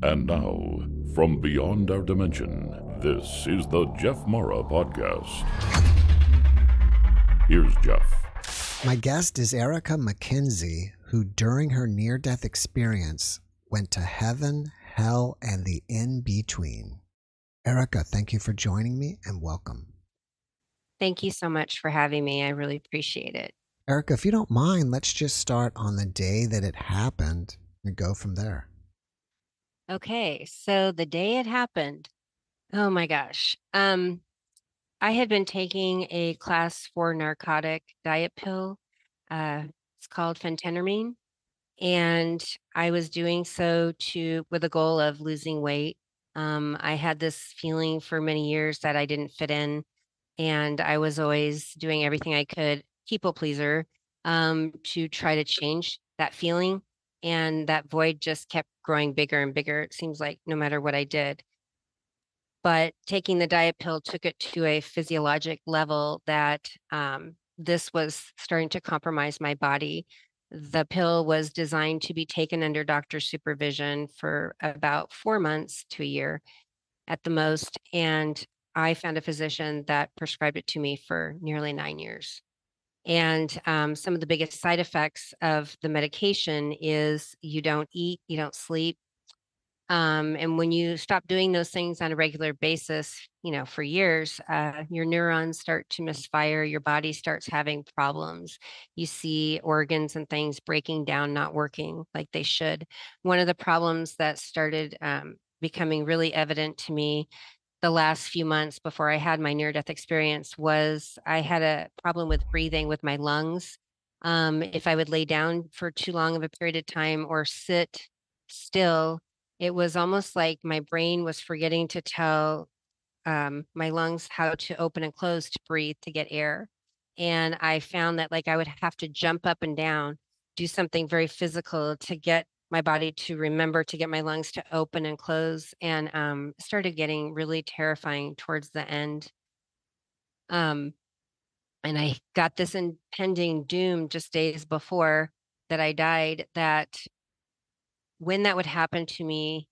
And now, from beyond our dimension, this is the Jeff Mara Podcast. Here's Jeff. My guest is Erica McKenzie, who during her near death experience went to heaven, hell, and the in between. Erica, thank you for joining me and welcome. Thank you so much for having me. I really appreciate it. Erica, if you don't mind, let's just start on the day that it happened and go from there. Okay, so the day it happened, oh my gosh. Um, I had been taking a class four narcotic diet pill. Uh, it's called phentermine, and I was doing so to with the goal of losing weight. Um, I had this feeling for many years that I didn't fit in, and I was always doing everything I could, people pleaser, um, to try to change that feeling. And that void just kept growing bigger and bigger. It seems like no matter what I did. But taking the diet pill took it to a physiologic level that um, this was starting to compromise my body. The pill was designed to be taken under doctor supervision for about four months to a year at the most. And I found a physician that prescribed it to me for nearly nine years. And um, some of the biggest side effects of the medication is you don't eat, you don't sleep. Um, and when you stop doing those things on a regular basis, you know, for years, uh, your neurons start to misfire, your body starts having problems. You see organs and things breaking down, not working like they should. One of the problems that started um, becoming really evident to me the last few months before I had my near death experience was I had a problem with breathing with my lungs. Um, if I would lay down for too long of a period of time or sit still, it was almost like my brain was forgetting to tell um, my lungs how to open and close to breathe to get air. And I found that like I would have to jump up and down, do something very physical to get my body to remember to get my lungs to open and close and um, started getting really terrifying towards the end. Um, and i got this impending doom just days before that i died that when that would happen to me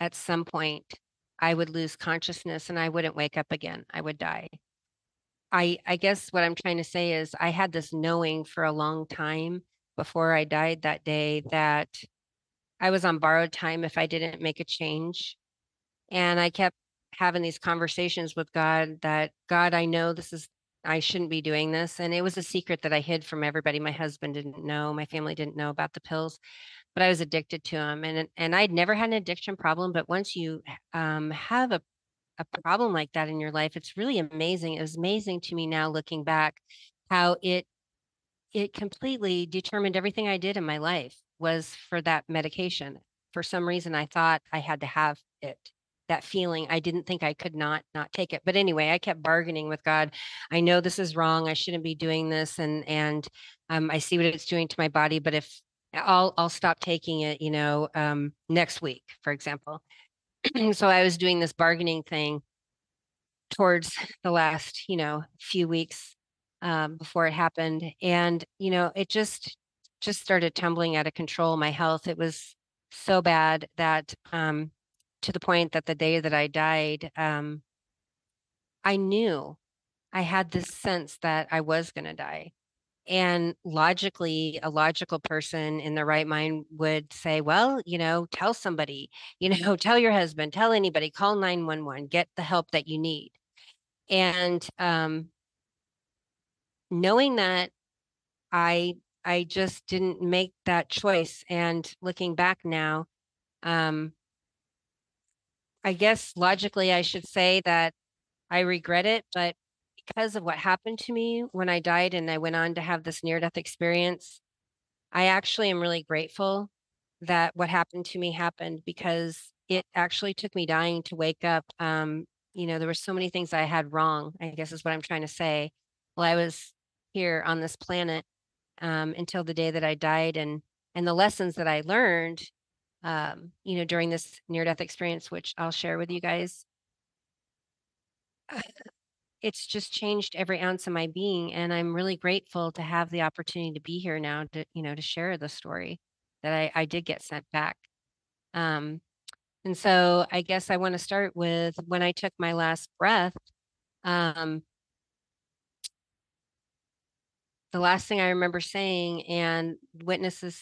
at some point i would lose consciousness and i wouldn't wake up again. I would die. I i guess what i'm trying to say is i had this knowing for a long time before i died that day that I was on borrowed time if I didn't make a change. And I kept having these conversations with God that, God, I know this is, I shouldn't be doing this. And it was a secret that I hid from everybody. My husband didn't know, my family didn't know about the pills, but I was addicted to them. And, and I'd never had an addiction problem. But once you um, have a, a problem like that in your life, it's really amazing. It was amazing to me now looking back how it it completely determined everything I did in my life was for that medication. For some reason, I thought I had to have it. That feeling, I didn't think I could not not take it. But anyway, I kept bargaining with God. I know this is wrong. I shouldn't be doing this, and and um, I see what it's doing to my body. But if I'll I'll stop taking it, you know, um, next week, for example. so I was doing this bargaining thing towards the last, you know, few weeks um, before it happened, and you know, it just just started tumbling out of control. My health, it was so bad that um, to the point that the day that I died, um, I knew I had this sense that I was going to die. And logically, a logical person in the right mind would say, well, you know, tell somebody, you know, tell your husband, tell anybody, call 911, get the help that you need. And um, knowing that I I just didn't make that choice. And looking back now, um, I guess logically I should say that I regret it, but because of what happened to me when I died and I went on to have this near death experience, I actually am really grateful that what happened to me happened because it actually took me dying to wake up. Um, you know, there were so many things I had wrong, I guess is what I'm trying to say. Well, I was here on this planet um, until the day that I died, and and the lessons that I learned, um, you know, during this near death experience, which I'll share with you guys. It's just changed every ounce of my being, and I'm really grateful to have the opportunity to be here now to you know to share the story that I, I did get sent back. Um, And so I guess I want to start with when I took my last breath. Um, the last thing I remember saying and witnesses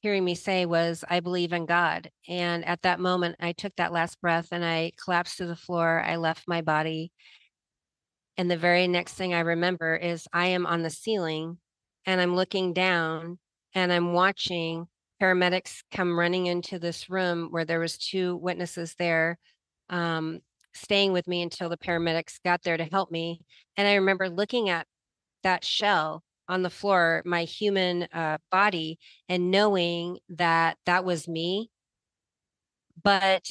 hearing me say was, I believe in God. And at that moment, I took that last breath and I collapsed to the floor. I left my body. And the very next thing I remember is I am on the ceiling and I'm looking down and I'm watching paramedics come running into this room where there was two witnesses there um, staying with me until the paramedics got there to help me. And I remember looking at that shell on the floor, my human uh, body, and knowing that that was me. But,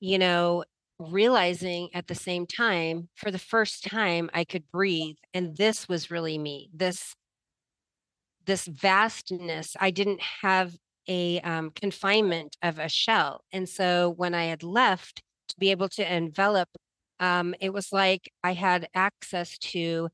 you know, realizing at the same time, for the first time, I could breathe. And this was really me. This this vastness i didn't have a um, confinement of a shell and so when i had left to be able to envelop um, it was like i had access to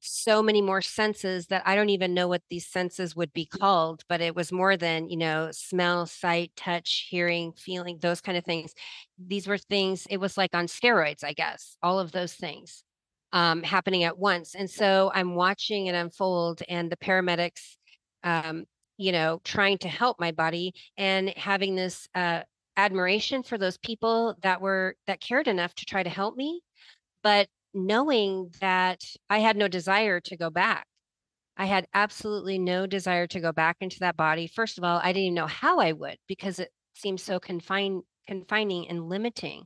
so many more senses that I don't even know what these senses would be called, but it was more than, you know, smell, sight, touch, hearing, feeling, those kind of things. These were things, it was like on steroids, I guess, all of those things um, happening at once. And so I'm watching it unfold and the paramedics, um, you know, trying to help my body and having this uh, admiration for those people that were, that cared enough to try to help me. But knowing that I had no desire to go back. I had absolutely no desire to go back into that body. First of all, I didn't even know how I would because it seemed so confined, confining and limiting.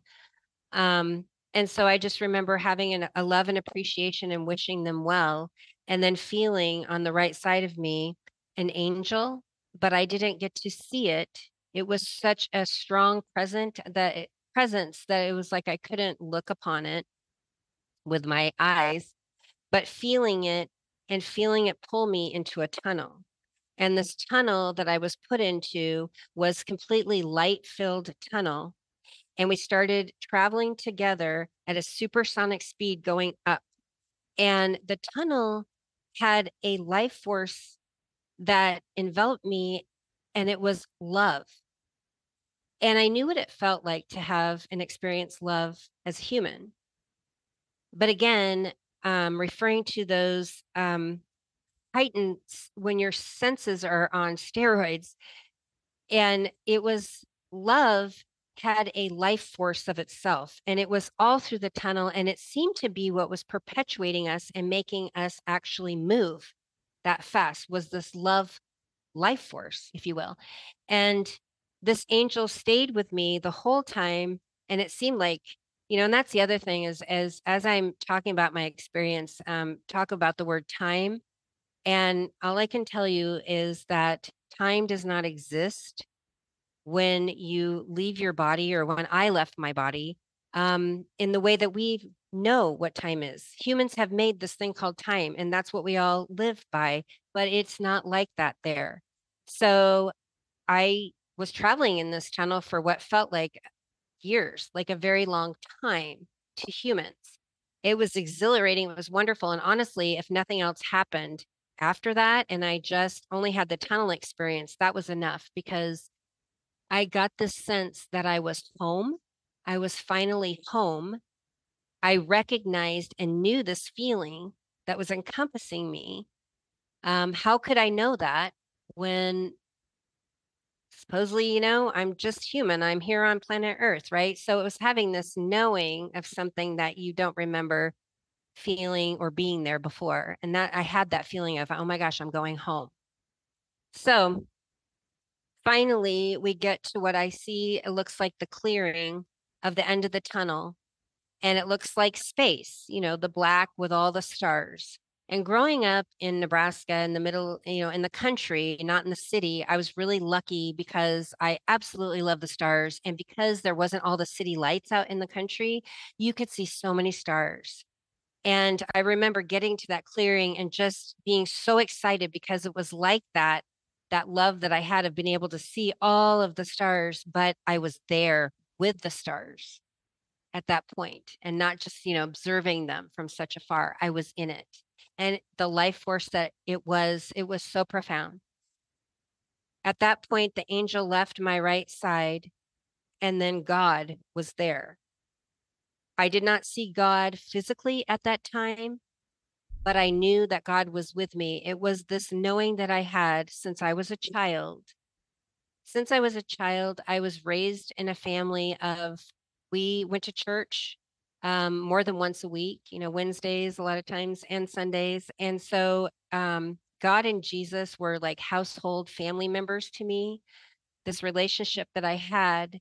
Um, and so I just remember having an, a love and appreciation and wishing them well, and then feeling on the right side of me an angel, but I didn't get to see it. It was such a strong present that it, presence that it was like I couldn't look upon it with my eyes, but feeling it and feeling it pull me into a tunnel. And this tunnel that I was put into was completely light filled tunnel. And we started traveling together at a supersonic speed going up. And the tunnel had a life force that enveloped me, and it was love. And I knew what it felt like to have and experience love as human but again, um, referring to those um, heightened when your senses are on steroids, and it was love had a life force of itself and it was all through the tunnel and it seemed to be what was perpetuating us and making us actually move that fast was this love life force if you will and this angel stayed with me the whole time and it seemed like you know and that's the other thing is as as i'm talking about my experience um talk about the word time and all i can tell you is that time does not exist when you leave your body or when i left my body um in the way that we know what time is. Humans have made this thing called time and that's what we all live by but it's not like that there. So i was traveling in this tunnel for what felt like years, like a very long time to humans. It was exhilarating. It was wonderful. And honestly, if nothing else happened after that, and I just only had the tunnel experience, that was enough because I got this sense that I was home. I was finally home. I recognized and knew this feeling that was encompassing me. Um, how could I know that when supposedly, you know, I'm just human. I'm here on planet Earth, right? So it was having this knowing of something that you don't remember feeling or being there before. And that I had that feeling of, oh my gosh, I'm going home. So finally, we get to what I see. It looks like the clearing of the end of the tunnel. And it looks like space, you know, the black with all the stars. And growing up in Nebraska in the middle, you know, in the country, not in the city, I was really lucky because I absolutely love the stars. And because there wasn't all the city lights out in the country, you could see so many stars. And I remember getting to that clearing and just being so excited because it was like that, that love that I had of being able to see all of the stars, but I was there with the stars at that point and not just, you know, observing them from such afar. I was in it and the life force that it was, it was so profound. At that point, the angel left my right side and then God was there. I did not see God physically at that time, but I knew that God was with me. It was this knowing that I had since I was a child. Since I was a child, I was raised in a family of, we went to church um, more than once a week, you know, Wednesdays, a lot of times, and Sundays. And so um, God and Jesus were like household family members to me, this relationship that I had.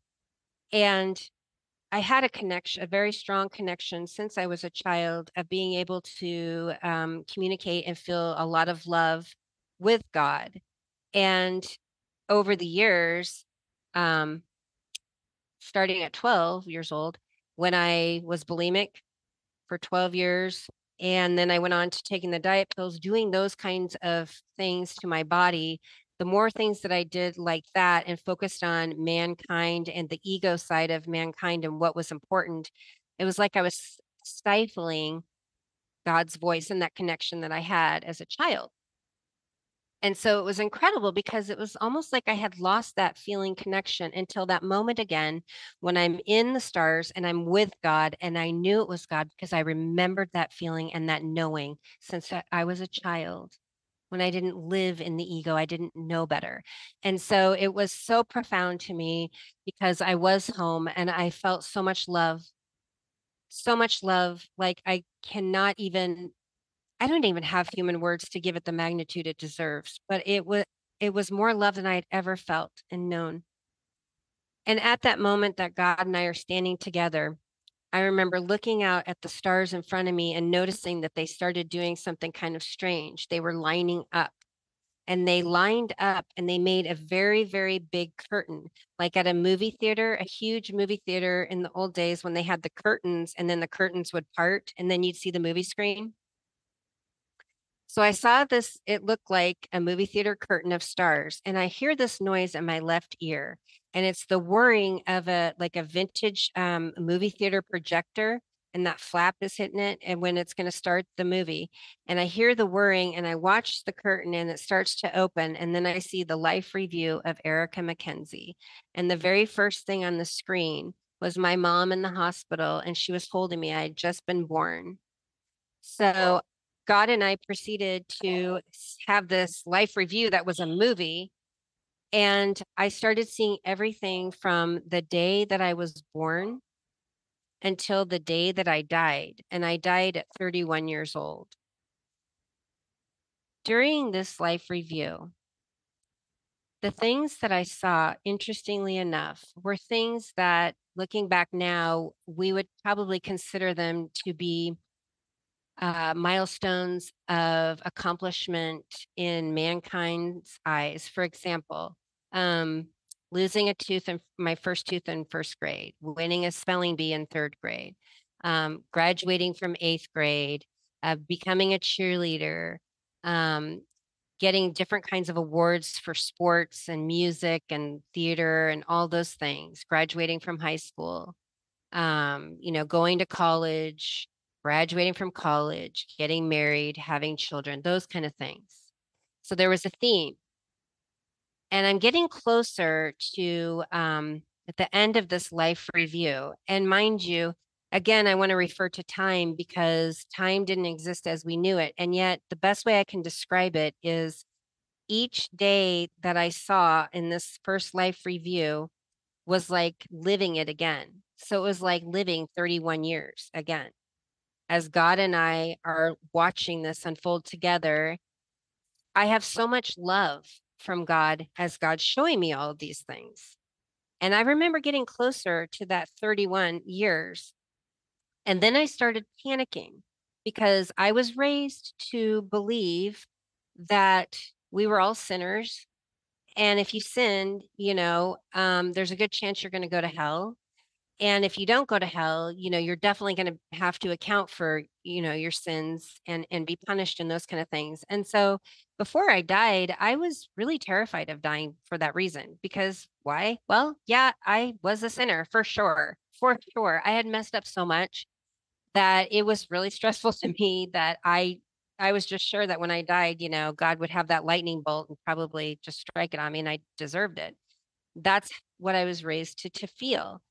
And I had a connection, a very strong connection since I was a child of being able to um, communicate and feel a lot of love with God. And over the years, um, starting at 12 years old, when I was bulimic for 12 years, and then I went on to taking the diet pills, doing those kinds of things to my body the more things that I did like that and focused on mankind and the ego side of mankind and what was important, it was like I was stifling God's voice and that connection that I had as a child. And so it was incredible because it was almost like I had lost that feeling connection until that moment again when I'm in the stars and I'm with God. And I knew it was God because I remembered that feeling and that knowing since I was a child when I didn't live in the ego, I didn't know better. And so it was so profound to me because I was home and I felt so much love, so much love. Like I cannot even, I don't even have human words to give it the magnitude it deserves, but it was, it was more love than I had ever felt and known. And at that moment that God and I are standing together, I remember looking out at the stars in front of me and noticing that they started doing something kind of strange. They were lining up and they lined up and they made a very, very big curtain, like at a movie theater, a huge movie theater in the old days when they had the curtains and then the curtains would part and then you'd see the movie screen. So I saw this, it looked like a movie theater curtain of stars. And I hear this noise in my left ear. And it's the whirring of a like a vintage um, movie theater projector. And that flap is hitting it. And when it's going to start the movie, and I hear the whirring and I watch the curtain and it starts to open. And then I see the life review of Erica McKenzie. And the very first thing on the screen was my mom in the hospital and she was holding me. I had just been born. So God and I proceeded to have this life review that was a movie. And I started seeing everything from the day that I was born until the day that I died. And I died at 31 years old. During this life review, the things that I saw, interestingly enough, were things that looking back now, we would probably consider them to be uh, milestones of accomplishment in mankind's eyes. For example, um, losing a tooth in my first tooth in first grade, winning a spelling bee in third grade, um, graduating from eighth grade, uh, becoming a cheerleader, um, getting different kinds of awards for sports and music and theater and all those things, graduating from high school, um, you know, going to college, graduating from college, getting married, having children, those kind of things. So there was a theme. And I'm getting closer to um, at the end of this life review. And mind you, again, I want to refer to time because time didn't exist as we knew it. And yet, the best way I can describe it is each day that I saw in this first life review was like living it again. So it was like living 31 years again as God and I are watching this unfold together, I have so much love from God as God's showing me all of these things. And I remember getting closer to that 31 years. And then I started panicking because I was raised to believe that we were all sinners. And if you sinned, you know, um, there's a good chance you're going to go to hell and if you don't go to hell you know you're definitely going to have to account for you know your sins and and be punished and those kind of things. And so before i died i was really terrified of dying for that reason because why? Well yeah i was a sinner for sure for sure. I had messed up so much that it was really stressful to me that i i was just sure that when i died you know god would have that lightning bolt and probably just strike it on me and i deserved it. That's what I was raised to to feel.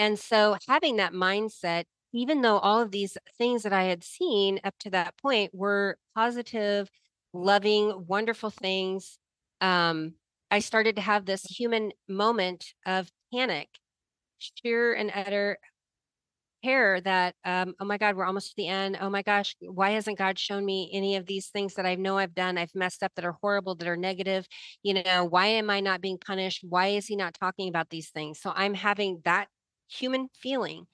And so having that mindset, even though all of these things that I had seen up to that point were positive, loving, wonderful things, um, I started to have this human moment of panic, sheer and utter terror that, um, oh my God, we're almost to the end. Oh my gosh, why hasn't God shown me any of these things that I know I've done, I've messed up, that are horrible, that are negative? You know, why am I not being punished? Why is he not talking about these things? So I'm having that human feeling.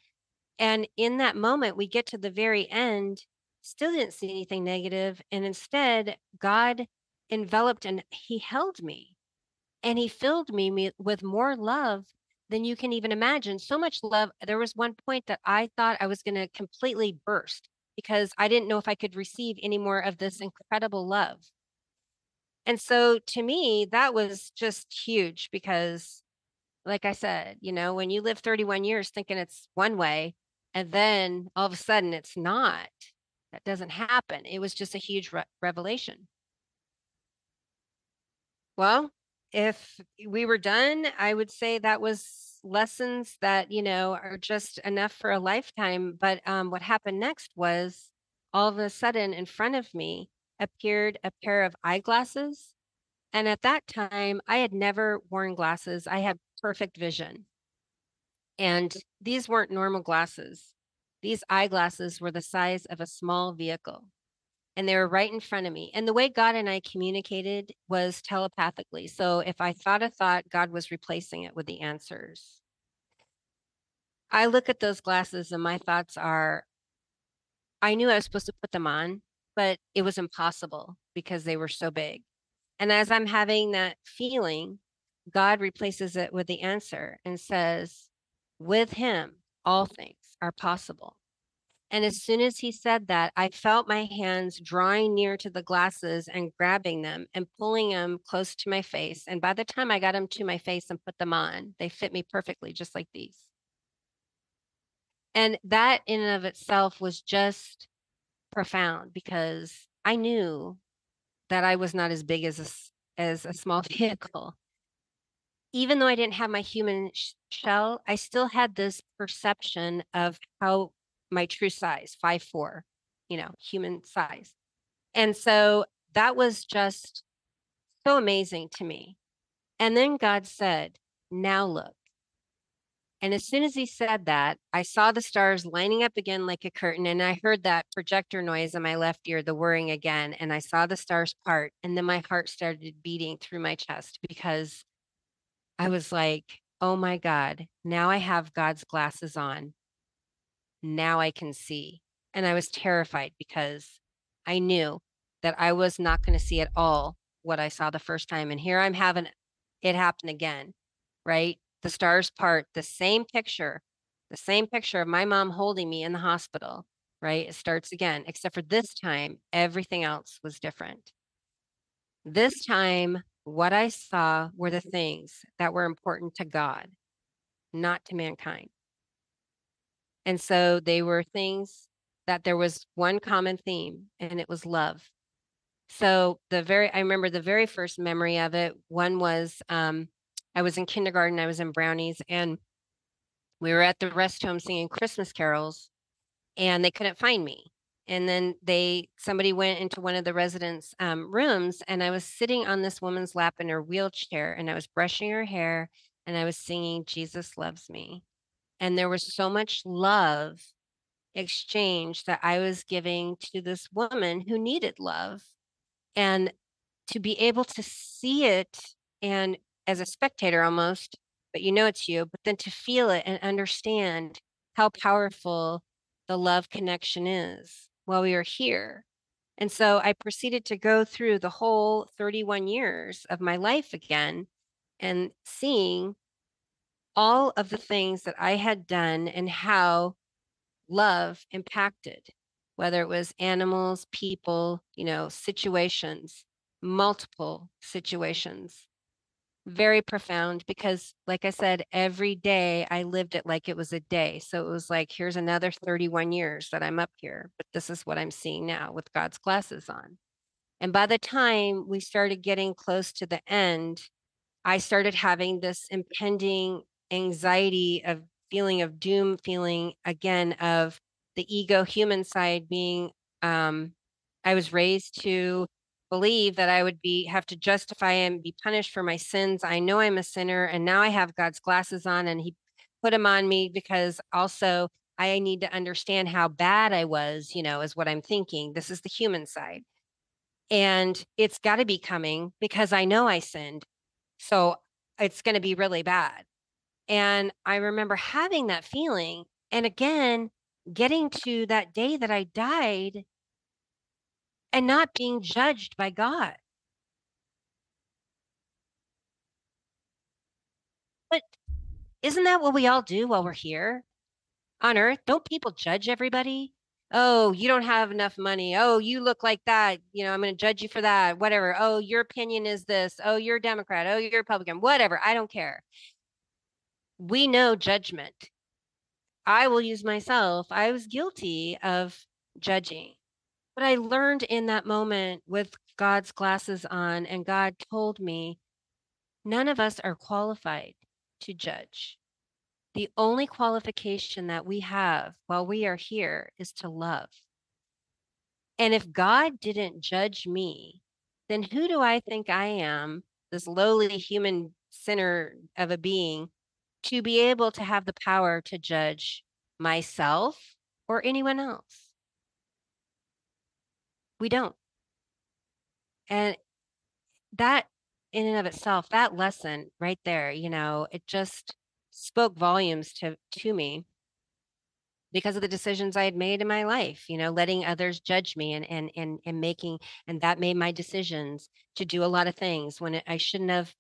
And in that moment, we get to the very end, still didn't see anything negative, And instead, God enveloped and he held me and he filled me with more love than you can even imagine. So much love. There was one point that I thought I was going to completely burst because I didn't know if I could receive any more of this mm-hmm. incredible love. And so to me, that was just huge because, like I said, you know, when you live 31 years thinking it's one way and then all of a sudden it's not, that doesn't happen. It was just a huge re- revelation. Well, if we were done, I would say that was lessons that, you know, are just enough for a lifetime. But um, what happened next was all of a sudden in front of me appeared a pair of eyeglasses. And at that time, I had never worn glasses. I had perfect vision. And these weren't normal glasses. These eyeglasses were the size of a small vehicle and they were right in front of me. And the way God and I communicated was telepathically. So if I thought a thought, God was replacing it with the answers. I look at those glasses and my thoughts are I knew I was supposed to put them on, but it was impossible because they were so big. And as I'm having that feeling, God replaces it with the answer and says, with him, all things are possible. And as soon as he said that, I felt my hands drawing near to the glasses and grabbing them and pulling them close to my face. And by the time I got them to my face and put them on, they fit me perfectly, just like these. And that in and of itself was just profound because I knew that I was not as big as a, as a small vehicle. Even though I didn't have my human shell, I still had this perception of how my true size, five four, you know, human size. And so that was just so amazing to me. And then God said, Now look. And as soon as he said that, I saw the stars lining up again like a curtain. And I heard that projector noise in my left ear, the whirring again. And I saw the stars part. And then my heart started beating through my chest because I was like, oh my God, now I have God's glasses on now I can see. And I was terrified because I knew that I was not going to see at all what I saw the first time. And here I'm having it happen again, right? The stars part, the same picture, the same picture of my mom holding me in the hospital, right? It starts again, except for this time, everything else was different. This time, what I saw were the things that were important to God, not to mankind. And so they were things that there was one common theme, and it was love. So the very, I remember the very first memory of it. One was um, I was in kindergarten, I was in Brownies, and we were at the rest home singing Christmas carols, and they couldn't find me. And then they, somebody went into one of the residents' um, rooms, and I was sitting on this woman's lap in her wheelchair, and I was brushing her hair, and I was singing "Jesus Loves Me." And there was so much love exchange that I was giving to this woman who needed love. And to be able to see it and as a spectator almost, but you know it's you, but then to feel it and understand how powerful the love connection is while we were here. And so I proceeded to go through the whole 31 years of my life again and seeing all of the things that I had done and how love impacted, whether it was animals, people, you know, situations, multiple situations. Very profound because, like I said, every day I lived it like it was a day. So it was like, here's another 31 years that I'm up here, but this is what I'm seeing now with God's glasses on. And by the time we started getting close to the end, I started having this impending anxiety of feeling of doom, feeling again of the ego human side being um I was raised to believe that I would be have to justify and be punished for my sins. I know I'm a sinner and now I have God's glasses on and he put them on me because also I need to understand how bad I was, you know, is what I'm thinking. This is the human side. And it's got to be coming because I know I sinned. So it's going to be really bad. And I remember having that feeling. And again, getting to that day that I died and not being judged by God. But isn't that what we all do while we're here on earth? Don't people judge everybody? Oh, you don't have enough money. Oh, you look like that. You know, I'm going to judge you for that. Whatever. Oh, your opinion is this. Oh, you're a Democrat. Oh, you're Republican. Whatever. I don't care. We know judgment. I will use myself. I was guilty of judging. But I learned in that moment with God's glasses on, and God told me, none of us are qualified to judge. The only qualification that we have while we are here is to love. And if God didn't judge me, then who do I think I am, this lowly human sinner of a being, to be able to have the power to judge myself or anyone else? We don't. And that in and of itself, that lesson right there, you know, it just spoke volumes to to me because of the decisions I had made in my life, you know, letting others judge me and and and and making and that made my decisions to do a lot of things when it, I shouldn't have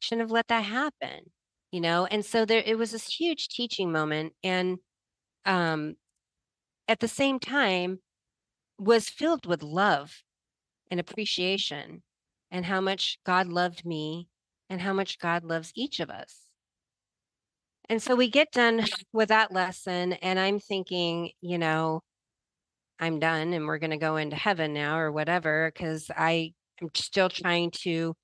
shouldn't have let that happen, you know. And so there it was this huge teaching moment and um at the same time was filled with love and appreciation and how much God loved me and how much God loves each of us. And so we get done with that lesson, and I'm thinking, you know, I'm done and we're going to go into heaven now or whatever, because I am still trying to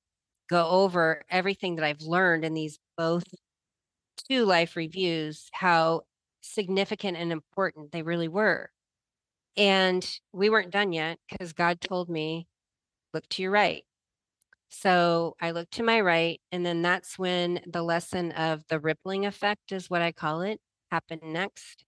go over everything that I've learned in these both two life reviews, how significant and important they really were. And we weren't done yet because God told me, look to your right. So I looked to my right, and then that's when the lesson of the rippling effect is what I call it happened next.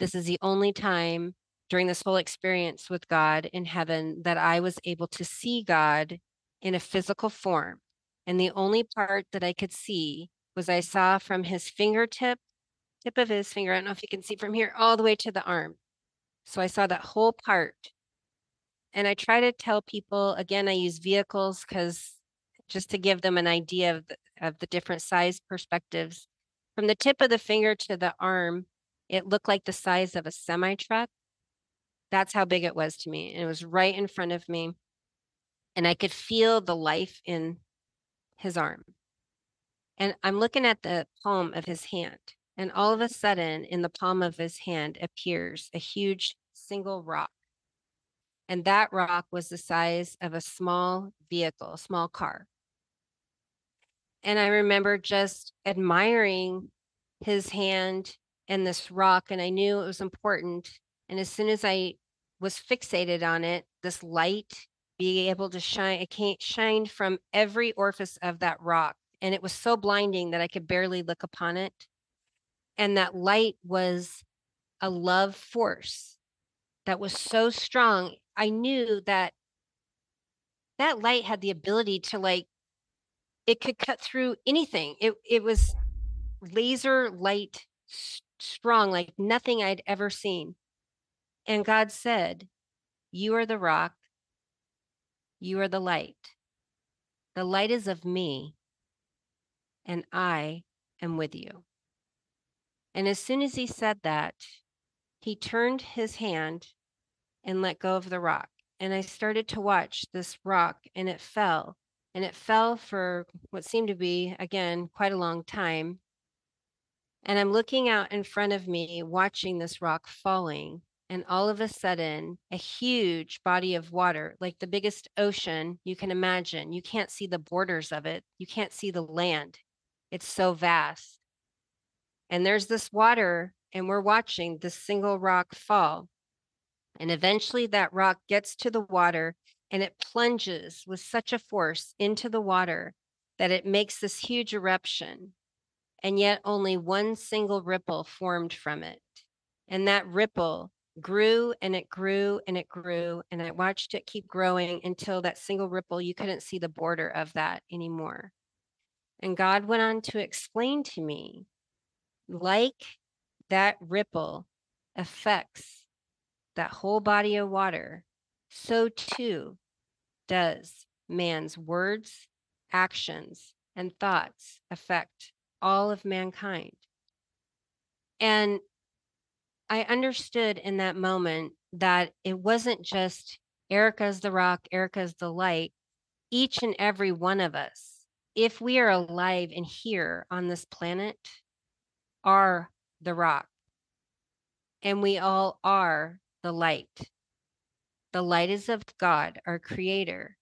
This is the only time during this whole experience with God in heaven that I was able to see God in a physical form. And the only part that I could see was I saw from his fingertip, tip of his finger, I don't know if you can see from here, all the way to the arm. So I saw that whole part. And I try to tell people again, I use vehicles because just to give them an idea of the, of the different size perspectives. From the tip of the finger to the arm, it looked like the size of a semi truck. That's how big it was to me. And it was right in front of me. And I could feel the life in his arm. And I'm looking at the palm of his hand. And all of a sudden, in the palm of his hand appears a huge single rock. And that rock was the size of a small vehicle, a small car. And I remember just admiring his hand and this rock, and I knew it was important. And as soon as I was fixated on it, this light being able to shine, it came shined from every orifice of that rock. And it was so blinding that I could barely look upon it. And that light was a love force that was so strong. I knew that that light had the ability to like it could cut through anything. It it was laser light strong like nothing I'd ever seen. And God said, "You are the rock. You are the light. The light is of me, and I am with you." And as soon as he said that, he turned his hand and let go of the rock. And I started to watch this rock, and it fell and it fell for what seemed to be, again, quite a long time. And I'm looking out in front of me, watching this rock falling. And all of a sudden, a huge body of water, like the biggest ocean you can imagine, you can't see the borders of it, you can't see the land. It's so vast. And there's this water, and we're watching this single rock fall. And eventually, that rock gets to the water and it plunges with such a force into the water that it makes this huge eruption. And yet, only one single ripple formed from it. And that ripple grew and it grew and it grew. And I watched it keep growing until that single ripple, you couldn't see the border of that anymore. And God went on to explain to me like that ripple affects that whole body of water, so too does man's words, actions, and thoughts affect all of mankind. And I understood in that moment that it wasn't just Erica's the rock, Erica's the light. Each and every one of us, if we are alive and here on this planet, are the rock. And we all are the light. The light is of God, our creator.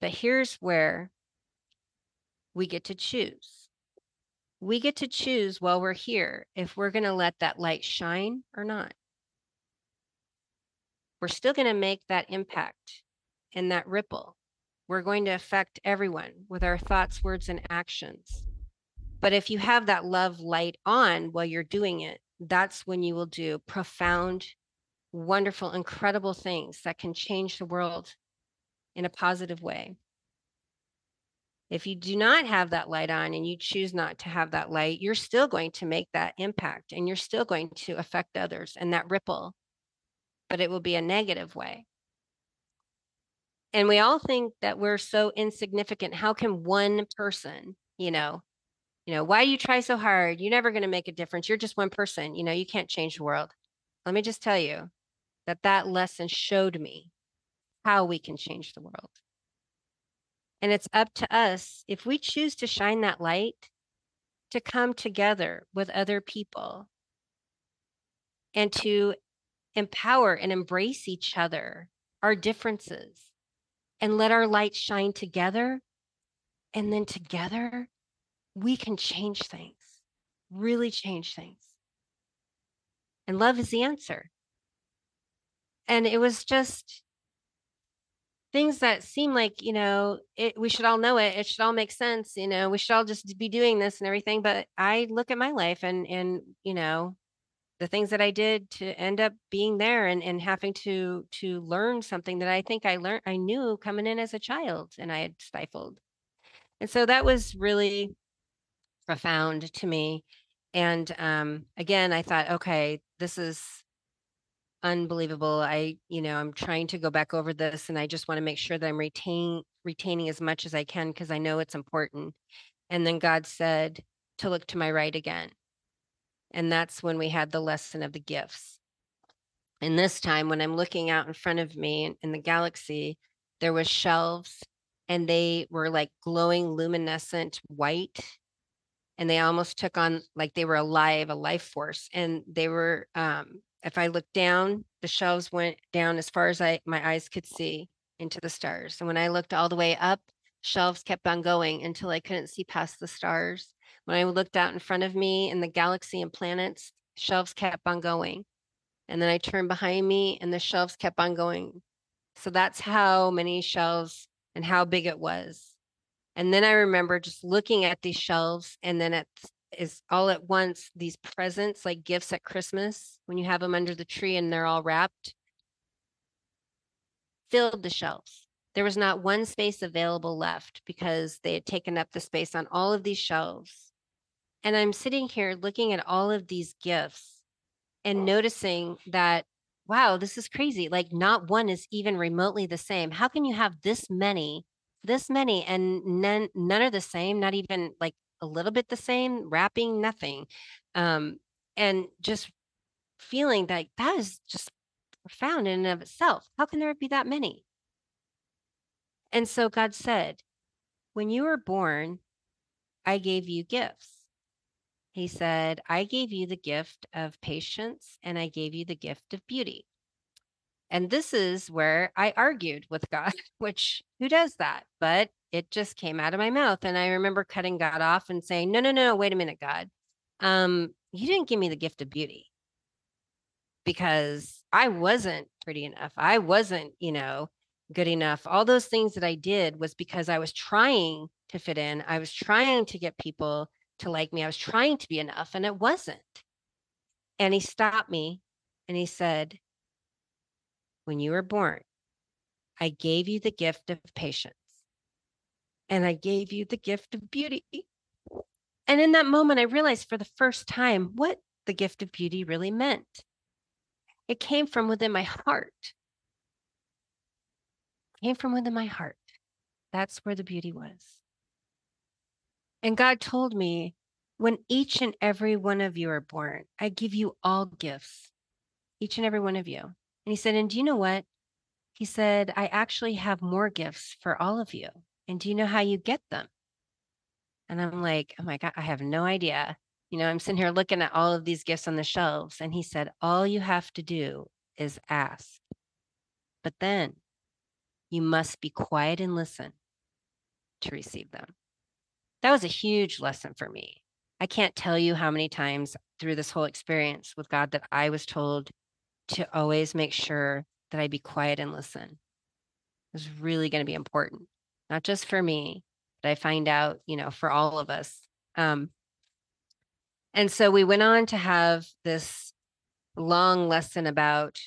But here's where we get to choose. We get to choose while we're here if we're going to let that light shine or not. We're still going to make that impact and that ripple. We're going to affect everyone with our thoughts, words, and actions. But if you have that love light on while you're doing it, that's when you will do profound, wonderful, incredible things that can change the world in a positive way. If you do not have that light on and you choose not to have that light, you're still going to make that impact and you're still going to affect others and that ripple, but it will be a negative way. And we all think that we're so insignificant. How can one person, you know, you know, why do you try so hard? You're never going to make a difference. You're just one person. You know, you can't change the world. Let me just tell you that that lesson showed me how we can change the world. And it's up to us, if we choose to shine that light, to come together with other people and to empower and embrace each other, our differences, and let our light shine together. And then together, we can change things, really change things. And love is the answer. And it was just things that seem like you know it, we should all know it it should all make sense you know we should all just be doing this and everything but i look at my life and and you know the things that i did to end up being there and and having to to learn something that i think i learned i knew coming in as a child and i had stifled and so that was really profound to me and um again i thought okay this is unbelievable. I, you know, I'm trying to go back over this and I just want to make sure that I'm retaining retaining as much as I can because I know it's important. And then God said to look to my right again. And that's when we had the lesson of the gifts. And this time when I'm looking out in front of me in, in the galaxy, there was shelves and they were like glowing luminescent white and they almost took on like they were alive a life force and they were um if I looked down, the shelves went down as far as I my eyes could see into the stars. And when I looked all the way up, shelves kept on going until I couldn't see past the stars. When I looked out in front of me in the galaxy and planets, shelves kept on going. And then I turned behind me and the shelves kept on going. So that's how many shelves and how big it was. And then I remember just looking at these shelves and then at is all at once these presents like gifts at Christmas when you have them under the tree and they're all wrapped filled the shelves. There was not one space available left because they had taken up the space on all of these shelves. And I'm sitting here looking at all of these gifts and noticing that, wow, this is crazy. Like, not one is even remotely the same. How can you have this many, this many, and none, none are the same, not even like a little bit the same, wrapping, nothing. Um, and just feeling that that is just profound in and of itself. How can there be that many? And so God said, When you were born, I gave you gifts. He said, I gave you the gift of patience and I gave you the gift of beauty. And this is where I argued with God, which who does that? But it just came out of my mouth. And I remember cutting God off and saying, No, no, no, no, wait a minute, God. Um, you didn't give me the gift of beauty because I wasn't pretty enough. I wasn't, you know, good enough. All those things that I did was because I was trying to fit in. I was trying to get people to like me. I was trying to be enough and it wasn't. And he stopped me and he said, When you were born, I gave you the gift of patience and I gave you the gift of beauty. And in that moment, I realized for the first time what the gift of beauty really meant. It came from within my heart. It came from within my heart. That's where the beauty was. And God told me, when each and every one of you are born, I give you all gifts, each and every one of you. And He said, and do you know what? He said, I actually have more gifts for all of you. And do you know how you get them? And I'm like, oh my God, I have no idea. You know, I'm sitting here looking at all of these gifts on the shelves. And he said, all you have to do is ask. But then you must be quiet and listen to receive them. That was a huge lesson for me. I can't tell you how many times through this whole experience with God that I was told to always make sure that I be quiet and listen. is really going to be important, not just for me, but I find out, you know, for all of us. Um, and so we went on to have this long lesson about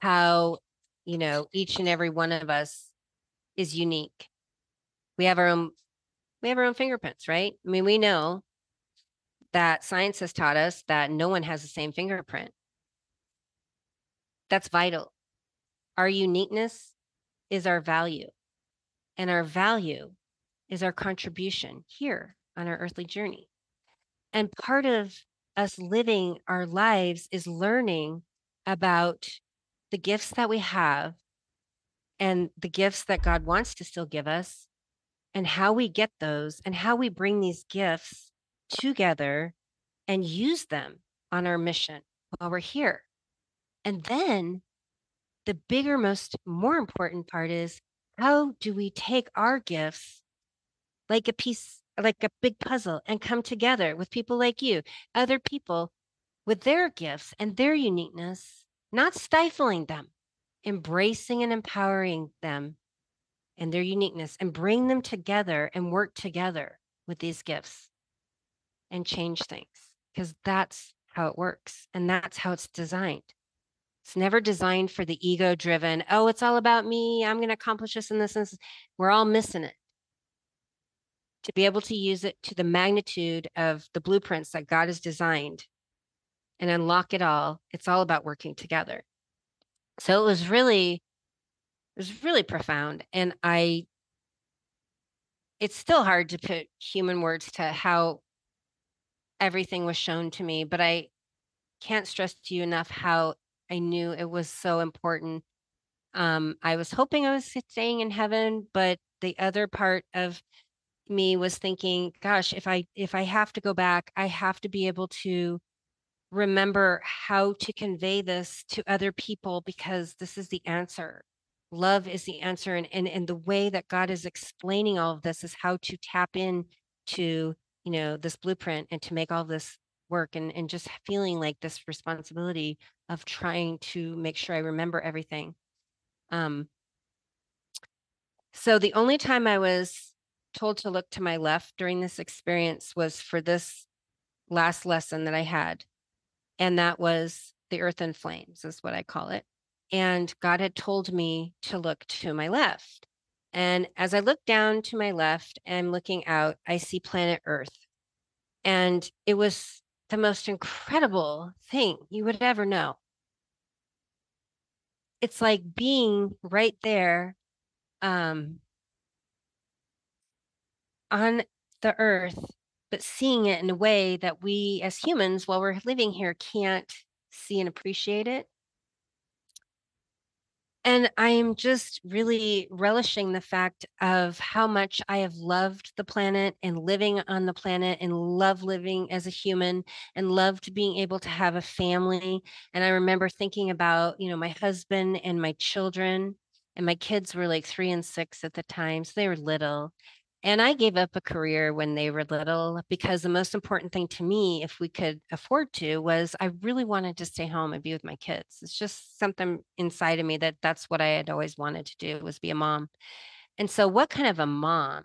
how, you know, each and every one of us is unique. We have our own we have our own fingerprints, right? I mean, we know that science has taught us that no one has the same fingerprint. That's vital. Our uniqueness is our value, and our value is our contribution here on our earthly journey. And part of us living our lives is learning about the gifts that we have and the gifts that God wants to still give us and how we get those and how we bring these gifts together and use them on our mission while we're here. And then the bigger, most more important part is how do we take our gifts like a piece, like a big puzzle, and come together with people like you, other people with their gifts and their uniqueness, not stifling them, embracing and empowering them and their uniqueness and bring them together and work together with these gifts and change things because that's how it works and that's how it's designed. It's never designed for the ego driven, oh, it's all about me. I'm going to accomplish this and this and this. We're all missing it. To be able to use it to the magnitude of the blueprints that God has designed and unlock it all, it's all about working together. So it was really it was really profound. And I, it's still hard to put human words to how everything was shown to me, but I can't stress to you enough how I knew it was so important. Um, I was hoping I was staying in heaven, but the other part of me was thinking, gosh, if I if I have to go back, I have to be able to remember how to convey this to other people because this is the answer love is the answer and, and and the way that god is explaining all of this is how to tap in to you know this blueprint and to make all this work and and just feeling like this responsibility of trying to make sure i remember everything um so the only time i was told to look to my left during this experience was for this last lesson that i had and that was the earth and flames is what i call it and God had told me to look to my left. And as I look down to my left and looking out, I see planet Earth. And it was the most incredible thing you would ever know. It's like being right there um, on the earth, but seeing it in a way that we as humans, while we're living here, can't see and appreciate it And I'm just really relishing the fact of how much I have loved the planet and living on the planet and love living as a human and loved being able to have a family. And I remember thinking about, you know, my husband and my children, and my kids were like three and six at the time. So they were little. And I gave up a career when they were little because the most important thing to me, if we could afford to, was I really wanted to stay home and be with my kids. It's just something inside of me that that's what I had always wanted to do was be a mom. And so what kind of a mom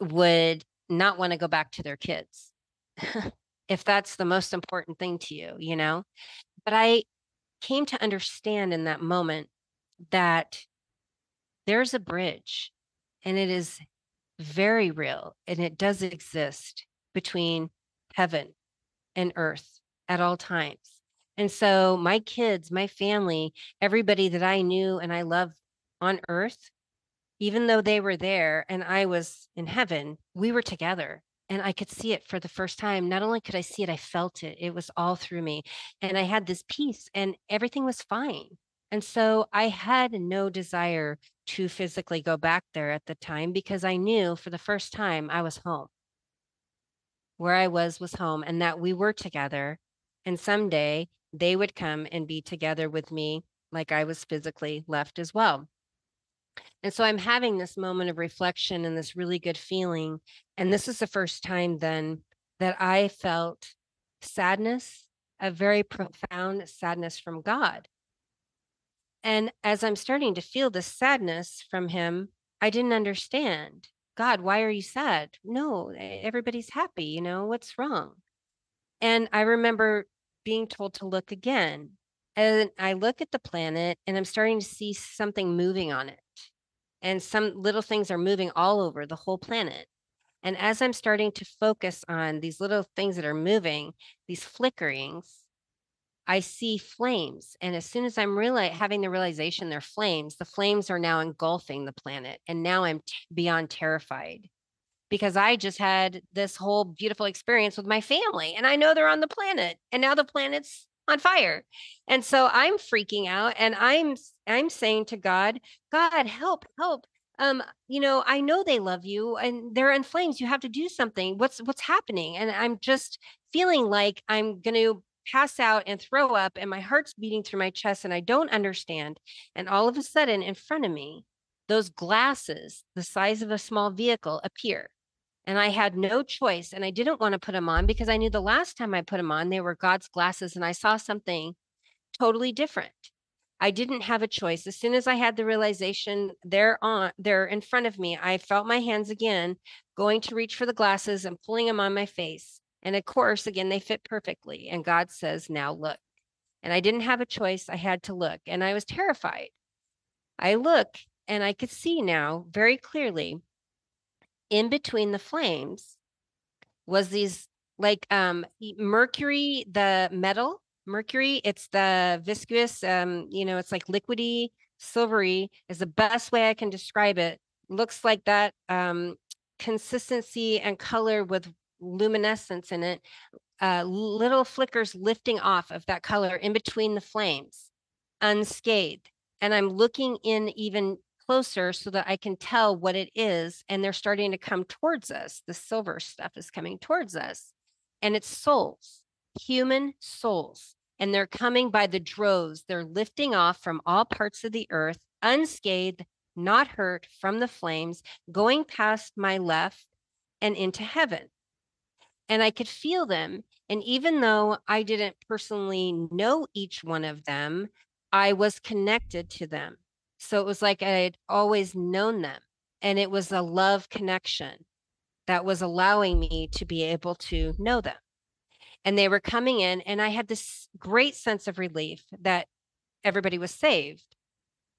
would not want to go back to their kids? if that's the most important thing to you, you know? But I came to understand in that moment that there's a bridge and it is very real and it does exist between heaven and earth at all times. And so my kids, my family, everybody that I knew and I loved on earth, even though they were there and I was in heaven, we were together and I could see it for the first time. Not only could I see it, I felt it. It was all through me. And I had this peace and everything was fine. And so I had no desire to physically go back there at the time because I knew for the first time I was home. Where I was was home and that we were together. And someday they would come and be together with me like I was physically left as well. And so I'm having this moment of reflection and this really good feeling. And this is the first time then that I felt sadness, a very profound sadness from God. And as I'm starting to feel this sadness from him, I didn't understand. God, why are you sad? No, everybody's happy. You know, what's wrong? And I remember being told to look again. And I look at the planet and I'm starting to see something moving on it. And some little things are moving all over the whole planet. And as I'm starting to focus on these little things that are moving, these flickerings, I see flames. And as soon as I'm really having the realization they're flames, the flames are now engulfing the planet. And now I'm t- beyond terrified because I just had this whole beautiful experience with my family and I know they're on the planet and now the planet's on fire. And so I'm freaking out and I'm I'm saying to God, God, help, help. Um, you know, I know they love you and they're in flames. You have to do something. What's what's happening? And I'm just feeling like I'm going to pass out and throw up and my heart's beating through my chest and I don't understand. And all of a sudden in front of me, those glasses, the size of a small vehicle, appear. And I had no choice. And I didn't want to put them on because I knew the last time I put them on, they were God's glasses and I saw something totally different. I didn't have a choice. As soon as I had the realization they're on, they're in front of me, I felt my hands again going to reach for the glasses and pulling them on my face. And of course, again, they fit perfectly. And God says, now look. And I didn't have a choice. I had to look. And I was terrified. I look and I could see now very clearly in between the flames was these like um mercury, the metal, mercury, it's the viscous, um, you know, it's like liquidy, silvery is the best way I can describe it. Looks like that um consistency and color with luminescence in it, uh, little flickers lifting off of that color in between the flames, unscathed. And I'm looking in even closer so that I can tell what it is. And they're starting to come towards us. The silver stuff is coming towards us. And it's souls, human souls. And they're coming by the droves. They're lifting off from all parts of the earth, unscathed, not hurt from the flames, going past my left and into heaven and I could feel them. And even though I didn't personally know each one of them, I was connected to them. So it was like I had always known them. And it was a love connection that was allowing me to be able to know them. And they were coming in, and I had this great sense of relief that everybody was saved.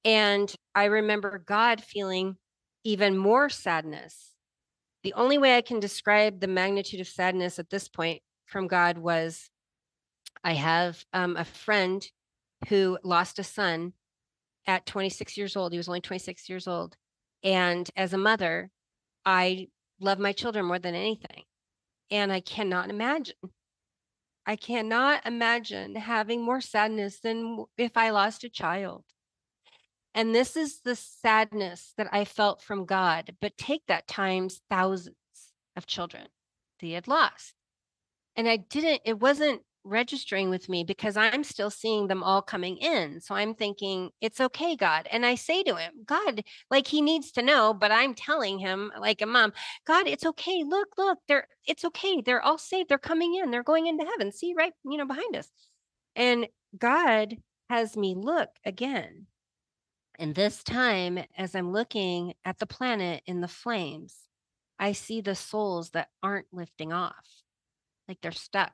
And I remember God feeling even more sadness the only way I can describe the magnitude of sadness at this point from God was I have um, a friend who lost a son at 26 years old. He was only 26 years old. And as a mother, I love my children more than anything. And I cannot imagine, I cannot imagine having more sadness than if I lost a child. And this is the sadness that I felt from God. But take that times thousands of children he had lost. And I didn't, it wasn't registering with me because I'm still seeing them all coming in. So I'm thinking, it's okay, God. And I say to him, God, like he needs to know, but I'm telling him, like a mom, God, it's okay. Look, look, they're, it's okay. They're all saved. They're coming in. They're going into heaven. See, right, you know, behind us. And God has me look again. And this time, as I'm looking at the planet in the flames, I see the souls that aren't lifting off. Like they're stuck.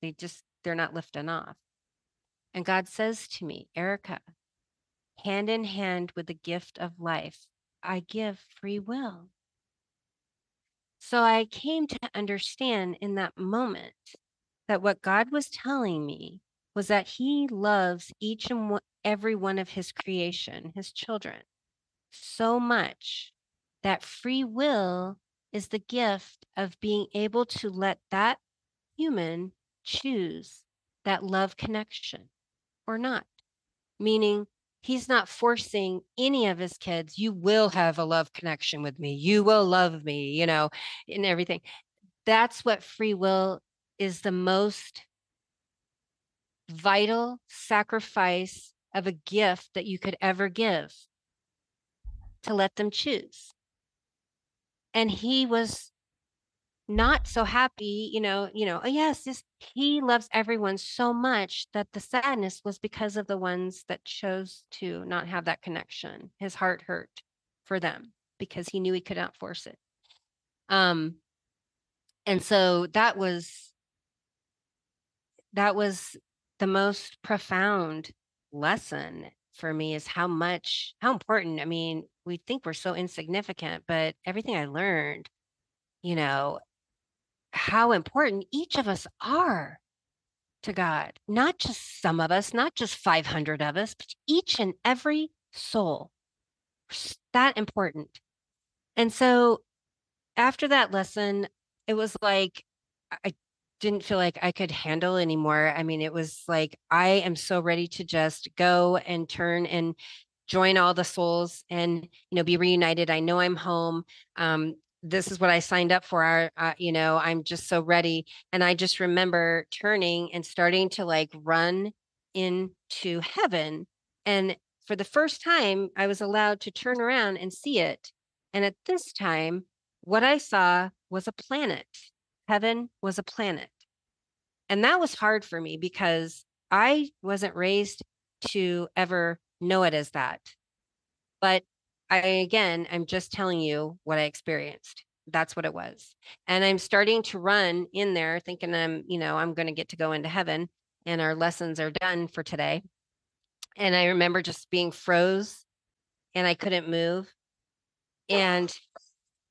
They just, they're not lifting off. And God says to me, Erica, hand in hand with the gift of life, I give free will. So I came to understand in that moment that what God was telling me was that He loves each and every one of His creation, His children, so much that free will is the gift of being able to let that human choose that love connection or not. Meaning, he's not forcing any of his kids, you will have a love connection with me, you will love me, you know, and everything. That's what free will is the most vital sacrifice of a gift that you could ever give to let them choose. And he was not so happy, you know, you know, oh yes, this he loves everyone so much that the sadness was because of the ones that chose to not have that connection. His heart hurt for them because he knew he could not force it. Um and so that was that was the most profound lesson for me is how much how important i mean we think we're so insignificant but everything i learned you know how important each of us are to God, not just some of us, not just 500 of us, but each and every soul. That important. And so after that lesson, it was like I didn't feel like I could handle anymore. I mean, it was like I am so ready to just go and turn and join all the souls and you know be reunited. I know I'm home. Um, this is what I signed up for. Our, uh, you know, I'm just so ready. And I just remember turning and starting to like run into heaven. And for the first time, I was allowed to turn around and see it. And at this time, what I saw was a planet. Heaven was a planet. And that was hard for me because I wasn't raised to ever know it as that. But I again, I'm just telling you what I experienced. That's what it was. And I'm starting to run in there thinking I'm, you know, I'm going to get to go into heaven and our lessons are done for today. And I remember just being froze and I couldn't move. And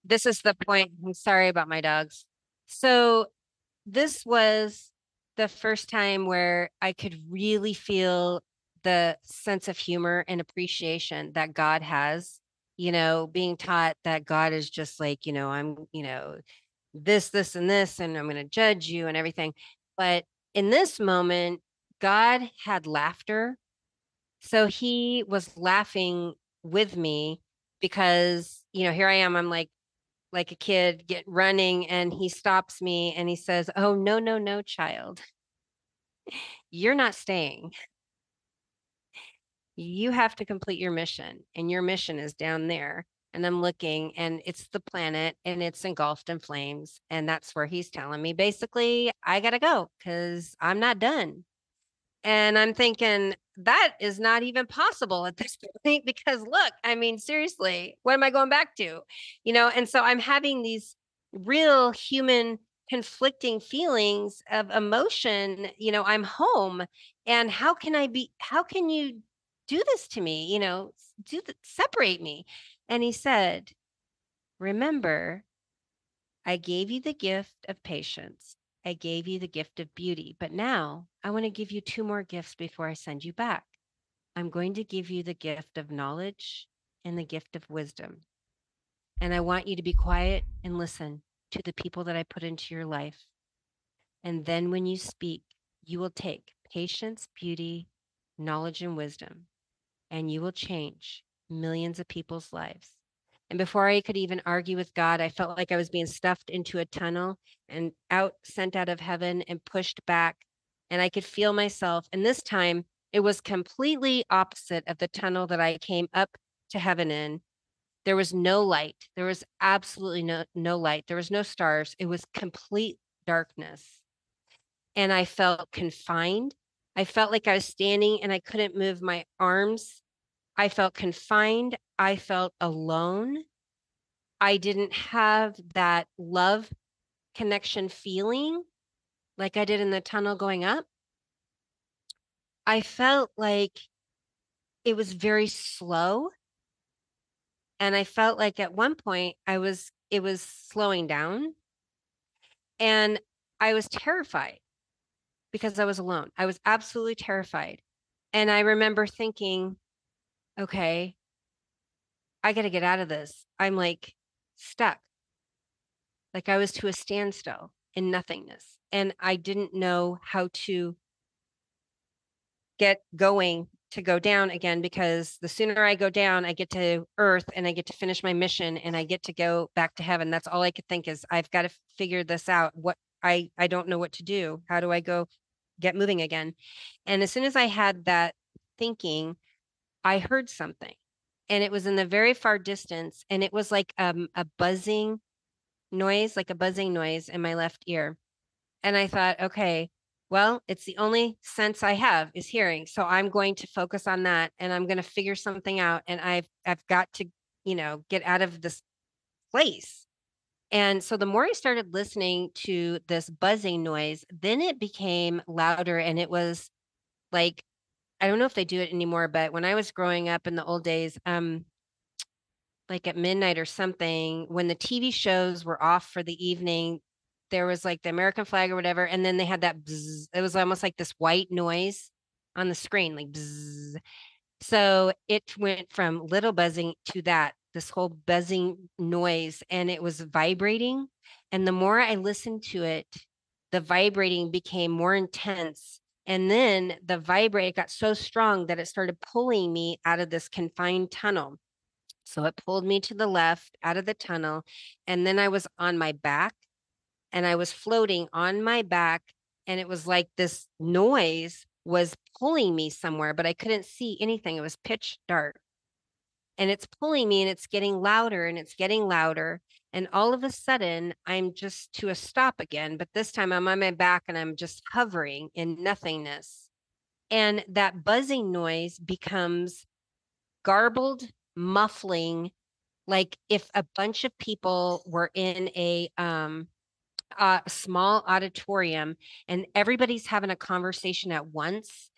this is the point. I'm sorry about my dogs. So this was the first time where I could really feel the sense of humor and appreciation that God has you know, being taught that God is just like, you know, I'm, you know, this, this, and this, and I'm going to judge you and everything. But in this moment, God had laughter. So he was laughing with me because, you know, here I am. I'm like, like a kid get running and he stops me and he says, Oh, no, no, no, child. You're not staying you have to complete your mission and your mission is down there and i'm looking and it's the planet and it's engulfed in flames and that's where he's telling me basically i gotta go because i'm not done and i'm thinking that is not even possible at this point because look i mean seriously what am i going back to you know and so i'm having these real human conflicting feelings of emotion you know i'm home and how can i be how can you do this to me, you know, do the, separate me. And he said, Remember, I gave you the gift of patience. I gave you the gift of beauty. But now I want to give you two more gifts before I send you back. I'm going to give you the gift of knowledge and the gift of wisdom. And I want you to be quiet and listen to the people that I put into your life. And then when you speak, you will take patience, beauty, knowledge, and wisdom and you will change millions of people's lives. And before I could even argue with God, I felt like I was being stuffed into a tunnel and out, sent out of heaven and pushed back. And I could feel myself. And this time it was completely opposite of the tunnel that I came up to heaven in. There was no light. There was absolutely no, no light. There was no stars. It was complete darkness. And I felt confined. I felt like I was standing and I couldn't move my arms. I felt confined. I felt alone. I didn't have that love connection feeling like I did in the tunnel going up. I felt like it was very slow. And I felt like at one point I was, it was slowing down. And I was terrified because I was alone. I was absolutely terrified. And I remember thinking, okay, I got to get out of this. I'm like stuck. Like I was to a standstill in nothingness. And I didn't know how to get going to go down again because the sooner I go down, I get to earth and I get to finish my mission and I get to go back to heaven. That's all I could think is I've got to figure this out. What I I don't know what to do. How do I go get moving again? And as soon as I had that thinking, I heard something and it was in the very far distance and it was like um, a buzzing noise like a buzzing noise in my left ear and i thought okay well it's the only sense i have is hearing so i'm going to focus on that and i'm going to figure something out and i've i've got to you know get out of this place. And so the more i started listening to this buzzing noise then it became louder and it was like I don't know if they do it anymore, but when I was growing up in the old days, um, like at midnight or something, when the TV shows were off for the evening, there was like the American flag or whatever, and then they had that it was almost like this white noise on the screen, like. So it went from little buzzing to that, this whole buzzing noise, and it was vibrating. And the more I listened to it, the vibrating became more intense and then the vibrate got so strong that it started pulling me out of this confined tunnel. So it pulled me to the left out of the tunnel. And then I was on my back and I was floating on my back. And it was like this noise was pulling me somewhere, but I couldn't see anything. It was pitch dark. And it's pulling me and it's getting louder and it's getting louder. And all of a sudden, I'm just to a stop again, but this time I'm on my back and I'm just hovering in nothingness. And that buzzing noise becomes garbled, muffling, like if a bunch of people were in a um, a small auditorium and everybody's having a conversation at once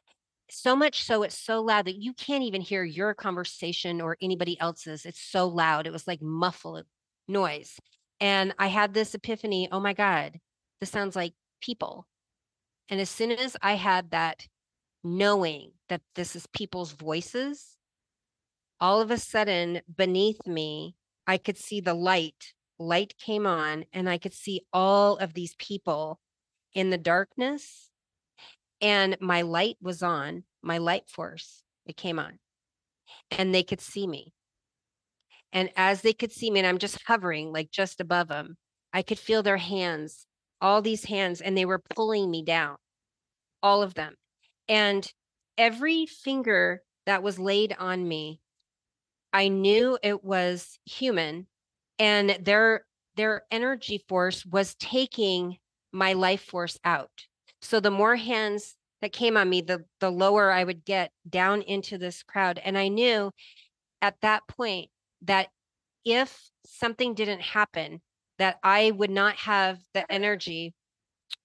so much so it's so loud that you can't even hear your conversation or anybody else's it's so loud it was like muffled noise. And I had this epiphany oh my God, this sounds like people. And as soon as I had that knowing that this is people's voices, all of a sudden beneath me, I could see the light. Light came on, and I could see all of these people in the darkness. And my light was on, my light force, it came on, and they could see me. And as they could see me, and I'm just hovering like just above them, I could feel their hands, all these hands, and they were pulling me down, all of them. And every finger that was laid on me, I knew it was human and their their energy force was taking my life force out. So the more hands that came on me, the the lower I would get down into this crowd. And I knew at that point that if something didn't happen, that I would not have the energy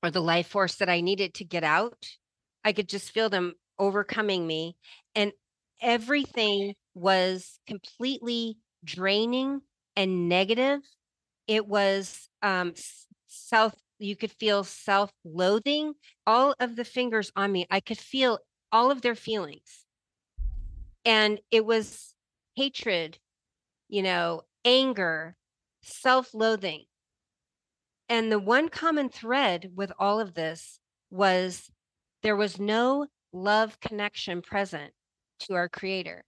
or the life force that I needed to get out. I could just feel them overcoming me. And everything was completely draining and negative. It was um, self, you could feel self loathing. All of the fingers on me, I could feel all of their feelings. And it was hatred you know, anger, self loathing. And the one common thread with all of this was there was no love connection present to our creator.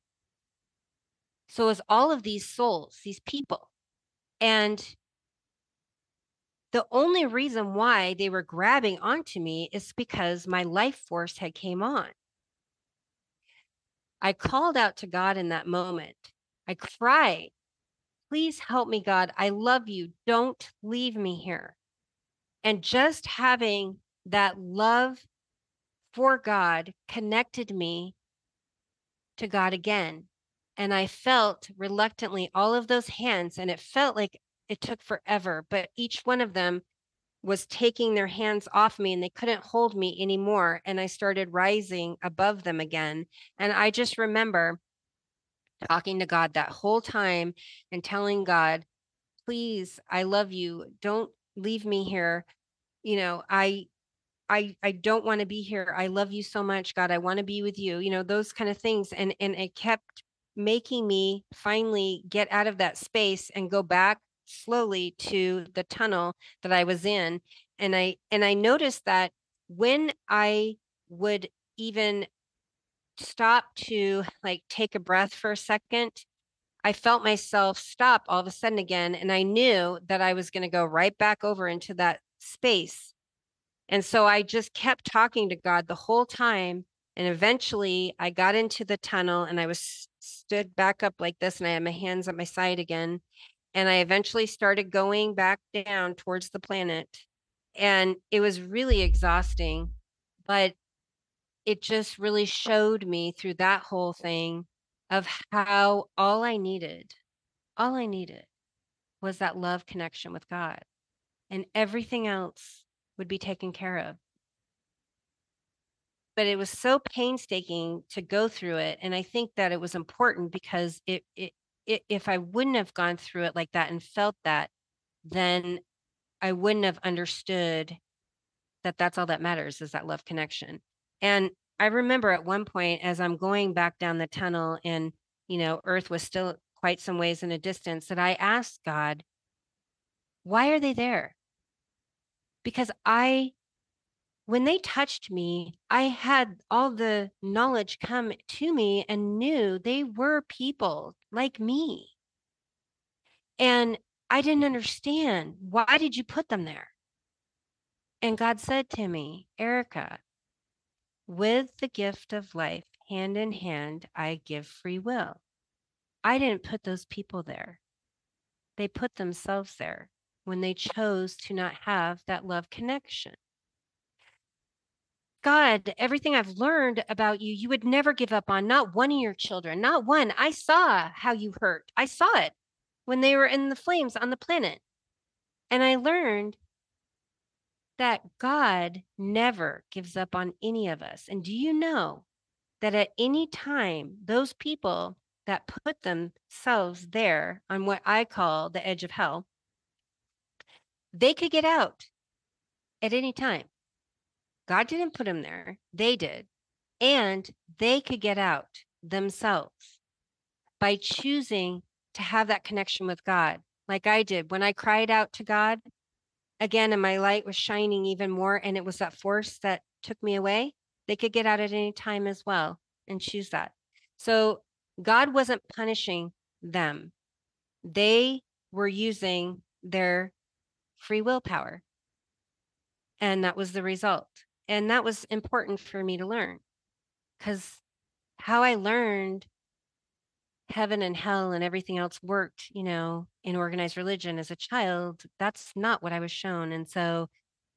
So it was all of these souls, these people. And the only reason why they were grabbing onto me is because my life force had came on. I called out to God in that moment. I cried, please help me, God. I love you. Don't leave me here. And just having that love for God connected me to God again. And I felt reluctantly all of those hands, and it felt like it took forever, but each one of them was taking their hands off me and they couldn't hold me anymore. And I started rising above them again. And I just remember talking to God that whole time and telling God, please, I love you. Don't leave me here. You know, I I I don't want to be here. I love you so much, God. I want to be with you. You know, those kind of things and and it kept making me finally get out of that space and go back slowly to the tunnel that I was in and I and I noticed that when I would even stop to like take a breath for a second I felt myself stop all of a sudden again and I knew that I was going to go right back over into that space and so I just kept talking to God the whole time. And eventually I got into the tunnel and I was stood back up like this and I had my hands at my side again. And I eventually started going back down towards the planet. And it was really exhausting, but it just really showed me through that whole thing of how all I needed, all I needed was that love connection with God. And everything else would be taken care of. But it was so painstaking to go through it. And I think that it was important because it, it, it, if I wouldn't have gone through it like that and felt that, then I wouldn't have understood that that's all that matters is that love connection. And I remember at one point as I'm going back down the tunnel and, you know, Earth was still quite some ways in a distance that I asked God, why are they there? because I, when they touched me, I had all the knowledge come to me and knew they were people like me. And I didn't understand why did you put them there? And God said to me, Erica, with the gift of life, hand in hand, I give free will. I didn't put those people there. They put themselves there when they chose to not have that love connection. God, everything I've learned about you, you would never give up on not one of your children, not one. I saw how you hurt. I saw it when they were in the flames on the planet. And I learned that God never gives up on any of us. And do you know that at any time, those people that put themselves there on what I call the edge of hell, they could get out at any time. God didn't put them there, they did. And they could get out themselves by choosing to have that connection with God, like I did. When I cried out to God again, and my light was shining even more, and it was that force that took me away, they could get out at any time as well and choose that. So God wasn't punishing them, they were using their free willpower. And that was the result. And that was important for me to learn because how I learned heaven and hell and everything else worked, you know, in organized religion as a child, that's not what I was shown. And so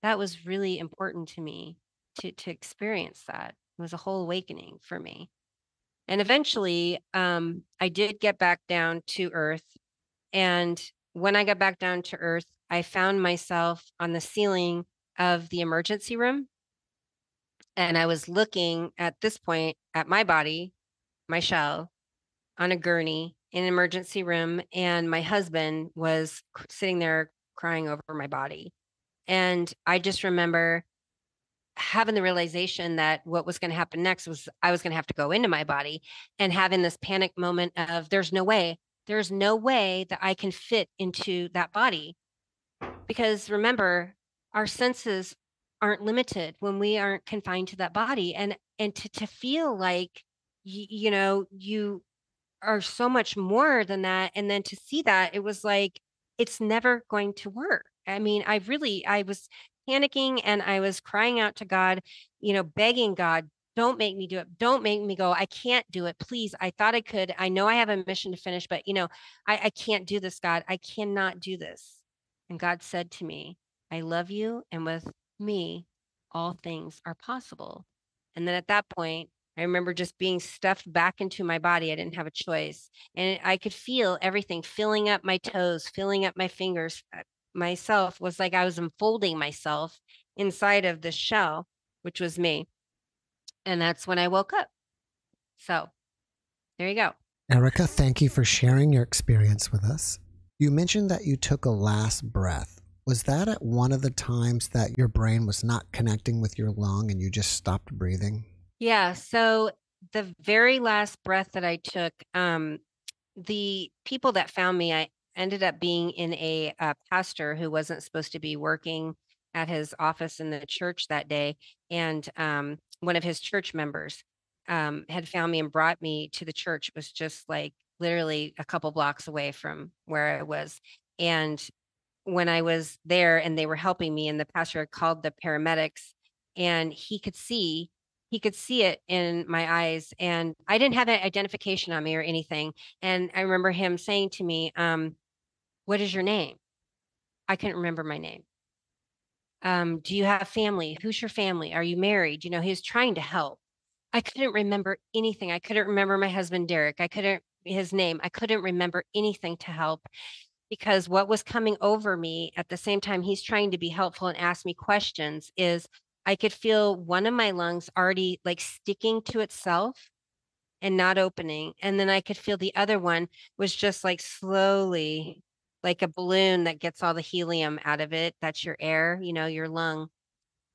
that was really important to me to to experience that. It was a whole awakening for me. And eventually, um, I did get back down to earth. And when I got back down to earth, I found myself on the ceiling of the emergency room. And I was looking at this point at my body, my shell, on a gurney in an emergency room. And my husband was sitting there crying over my body. And I just remember having the realization that what was going to happen next was I was going to have to go into my body and having this panic moment of there's no way, there's no way that I can fit into that body because remember our senses aren't limited when we aren't confined to that body and and to, to feel like you, you know you are so much more than that. And then to see that, it was like, it's never going to work. I mean, I really, I was panicking and I was crying out to God, you know, begging God, don't make me do it. Don't make me go. I can't do it. Please. I thought I could. I know I have a mission to finish, but you know, I, I can't do this, God. I cannot do this. And God said to me, I love you. And with me, all things are possible. And then at that point, I remember just being stuffed back into my body. I didn't have a choice. And I could feel everything filling up my toes, filling up my fingers. Uh, myself was like I was unfolding myself inside of the shell, which was me. And that's when I woke up. So there you go. Erica, thank you for sharing your experience with us. You mentioned that you took a last breath. Was that at one of the times that your brain was not connecting with your lung and you just stopped breathing? Yeah. So the very last breath that I took, um, the people that found me, I ended up being in a, a pastor who wasn't supposed to be working at his office in the church that day. And um, one of his church members um, had found me and brought me to the church. It was just like literally a couple blocks away from where I was. And when I was there and they were helping me, and the pastor had called the paramedics, and he could see he could see it in my eyes and i didn't have an identification on me or anything and i remember him saying to me um, what is your name? I couldn't remember my name. Um, do you have family? Who's your family? Are you married? You know he was trying to help. I couldn't remember anything. I couldn't remember my husband derek. I couldn't his name. I couldn't remember anything to help because what was coming over me at the same time he's trying to be helpful and ask me questions is I could feel one of my lungs already like sticking to itself and not opening. And then I could feel the other one was just like slowly, like a balloon that gets all the helium out of it. That's your air, you know, your lung.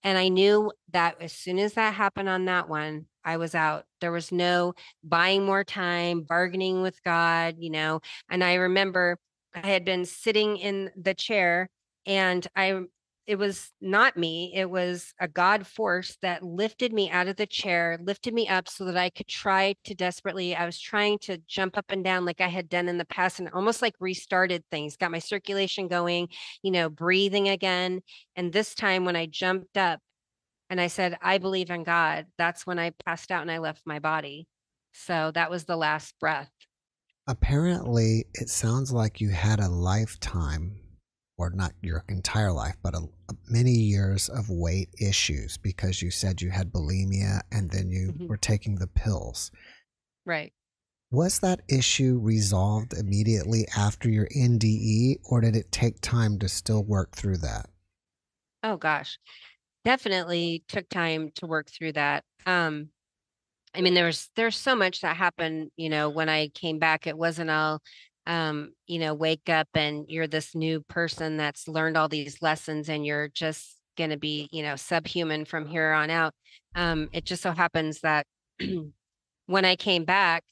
And I knew that as soon as that happened on that one, I was out. There was no buying more time, bargaining with God, you know. And I remember I had been sitting in the chair and I it was not me it was a god force that lifted me out of the chair lifted me up so that i could try to desperately i was trying to jump up and down like i had done in the past and almost like restarted things got my circulation going you know breathing again and this time when i jumped up and i said i believe in god that's when i passed out and i left my body. So that was the last breath. Apparently it sounds like you had a lifetime or not your entire life, but a, a many years of weight issues because you said you had bulimia and then you mm-hmm. were taking the pills. Right. Was that issue resolved immediately after your NDE, or did it take time to still work through that? Oh gosh, definitely took time to work through that. Um, I mean, there was there's so much that happened. You know, when I came back, it wasn't all um, you know, wake up and you're this new person that's learned all these lessons and you're just going to be, you know, subhuman from here on out. Um, it just so happens that when I came back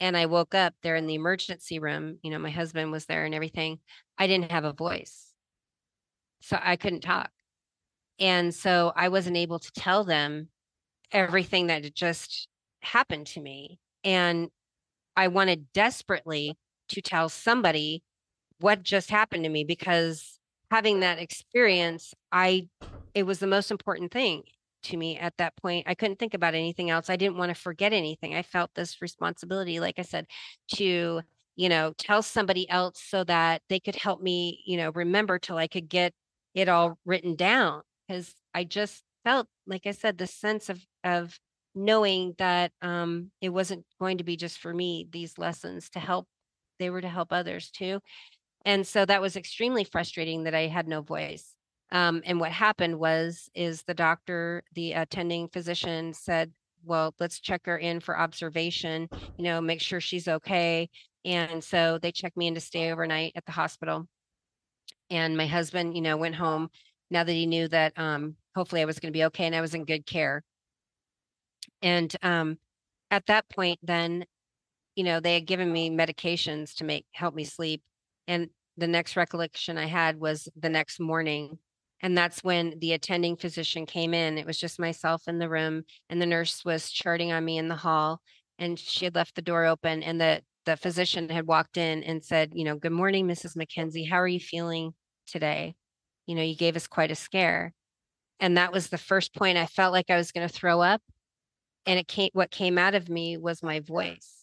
and I woke up there in the emergency room, you know, my husband was there and everything, I didn't have a voice. So I couldn't talk. And so I wasn't able to tell them everything that just happened to me. And I wanted desperately to tell somebody what just happened to me because having that experience, I it was the most important thing to me at that point. I couldn't think about anything else. I didn't want to forget anything. I felt this responsibility, like I said, to you know tell somebody else so that they could help me you know remember till i could get it all written down because i just felt like i said the sense of of knowing that um it wasn't going to be just for me these lessons to help they were to help others too. And so that was extremely frustrating that I had no voice. Um, and what happened was, is the doctor, the attending physician said, well, let's check her in for observation, you know, make sure she's okay. And so they checked me in to stay overnight at the hospital. And my husband, you know, went home now that he knew that um, hopefully I was going to be okay and I was in good care. And um, at that point, then you know, they had given me medications to make help me sleep. And the next recollection I had was the next morning. And that's when the attending physician came in. It was just myself in the room, and the nurse was charting on me in the hall. And she had left the door open, and the the physician had walked in and said, you know, good morning, Mrs. McKenzie. How are you feeling today? You know, you gave us quite a scare. And that was the first point I felt like I was going to throw up. And it came, what came out of me was my voice.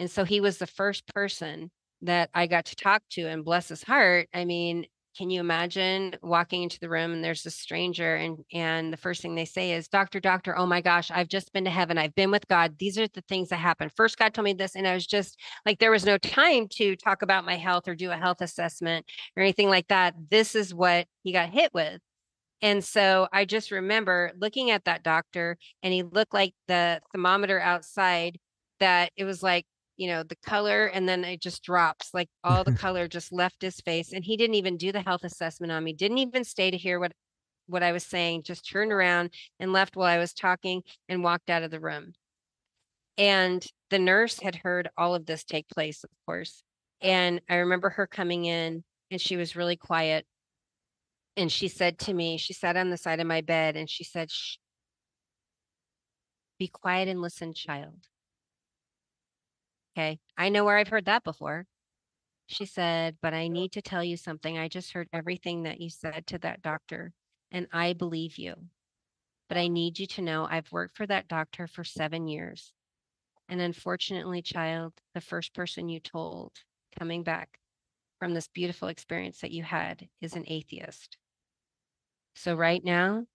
And so he was the first person that I got to talk to and bless his heart. I mean, can you imagine walking into the room and there's a stranger and and the first thing they say is doctor doctor oh my gosh i've just been to heaven i've been with god these are the things that happen first god told me this and i was just like there was no time to talk about my health or do a health assessment or anything like that this is what he got hit with and so i just remember looking at that doctor and he looked like the thermometer outside that it was like you know, the color and then it just drops like all the color just left his face. And he didn't even do the health assessment on me, didn't even stay to hear what what I was saying, just turned around and left while I was talking and walked out of the room. And the nurse had heard all of this take place, of course. And I remember her coming in and she was really quiet. And she said to me, she sat on the side of my bed and she said, Shh, be quiet and listen, child. Okay. I know where I've heard that before. She oh. said, but I need to tell you something. I just heard everything that you said to that doctor, and I believe you. But I need you to know I've worked for that doctor for seven years. And unfortunately, child, the first person you told coming back from this beautiful experience that you had is an atheist. So right now,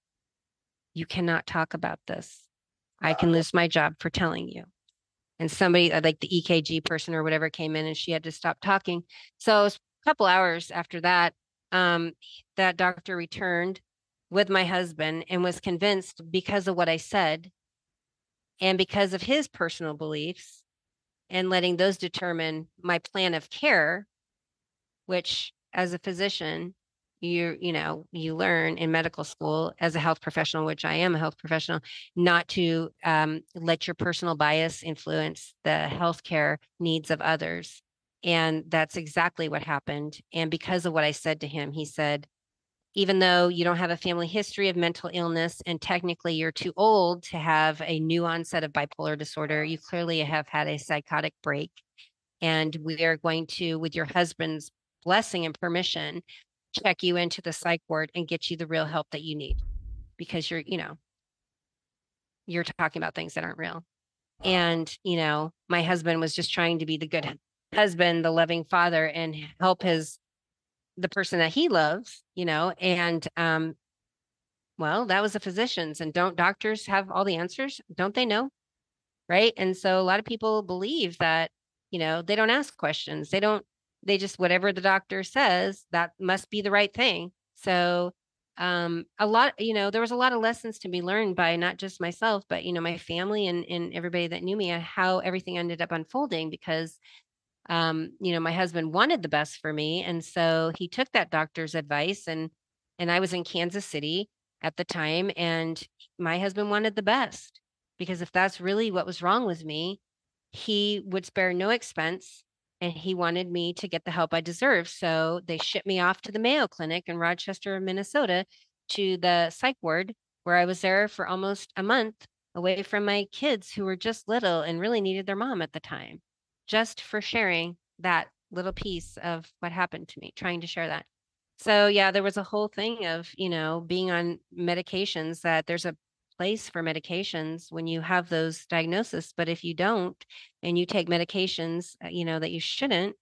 you cannot talk about this. I can lose my job for telling you and somebody uh, like the EKG person or whatever came in and she had to stop talking. So a couple hours after that, um, that doctor returned with my husband and was convinced because of what I said and because of his personal beliefs and letting those determine my plan of care, which as a physician, you you know you learn in medical school as a health professional which i am a health professional not to um, let your personal bias influence the healthcare needs of others. And that's exactly what happened. And because of what i said to him he said even though you don't have a family history of mental illness and technically you're too old to have a new onset of bipolar disorder you clearly have had a psychotic break. And we are going to with your husband's blessing and permission check you into the psych ward and get you the real help that you need because you're, you know, you're talking about things that aren't real. And, you know, my husband was just trying to be the good husband, the loving father, and help his the person that he loves, you know, and um well, that was the physicians and don't doctors have all the answers? Don't they know? Right? And so a lot of people believe that, you know, they don't ask questions. They don't they just whatever the doctor says that must be the right thing. So um a lot you know there was a lot of lessons to be learned by not just myself but you know my family and and everybody that knew me and how everything ended up unfolding because um you know my husband wanted the best for me. And so he took that doctor's advice and and I was in Kansas City at the time and my husband wanted the best because if that's really what was wrong with me he would spare no expense and he wanted me to get the help I deserved. So they shipped me off to the Mayo Clinic in Rochester, Minnesota, to the psych ward, where I was there for almost a month away from my kids who were just little and really needed their mom at the time, just for sharing that little piece of what happened to me, trying to share that. So, yeah, there was a whole thing of, you know, being on medications that there's a place for medications when you have those diagnoses but if you don't and you take medications uh, you know that you shouldn't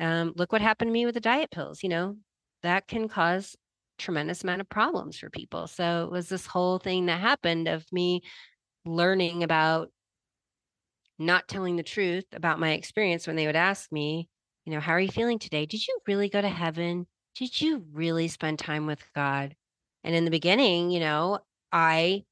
um, look what happened to me with the diet pills you know? That can cause tremendous amount of problems for people. So it was this whole thing that happened of me learning about not telling the truth about my experience when they would ask me you know how are you feeling today? Did you really go to heaven? Did you really spend time with god? And in the beginning you know i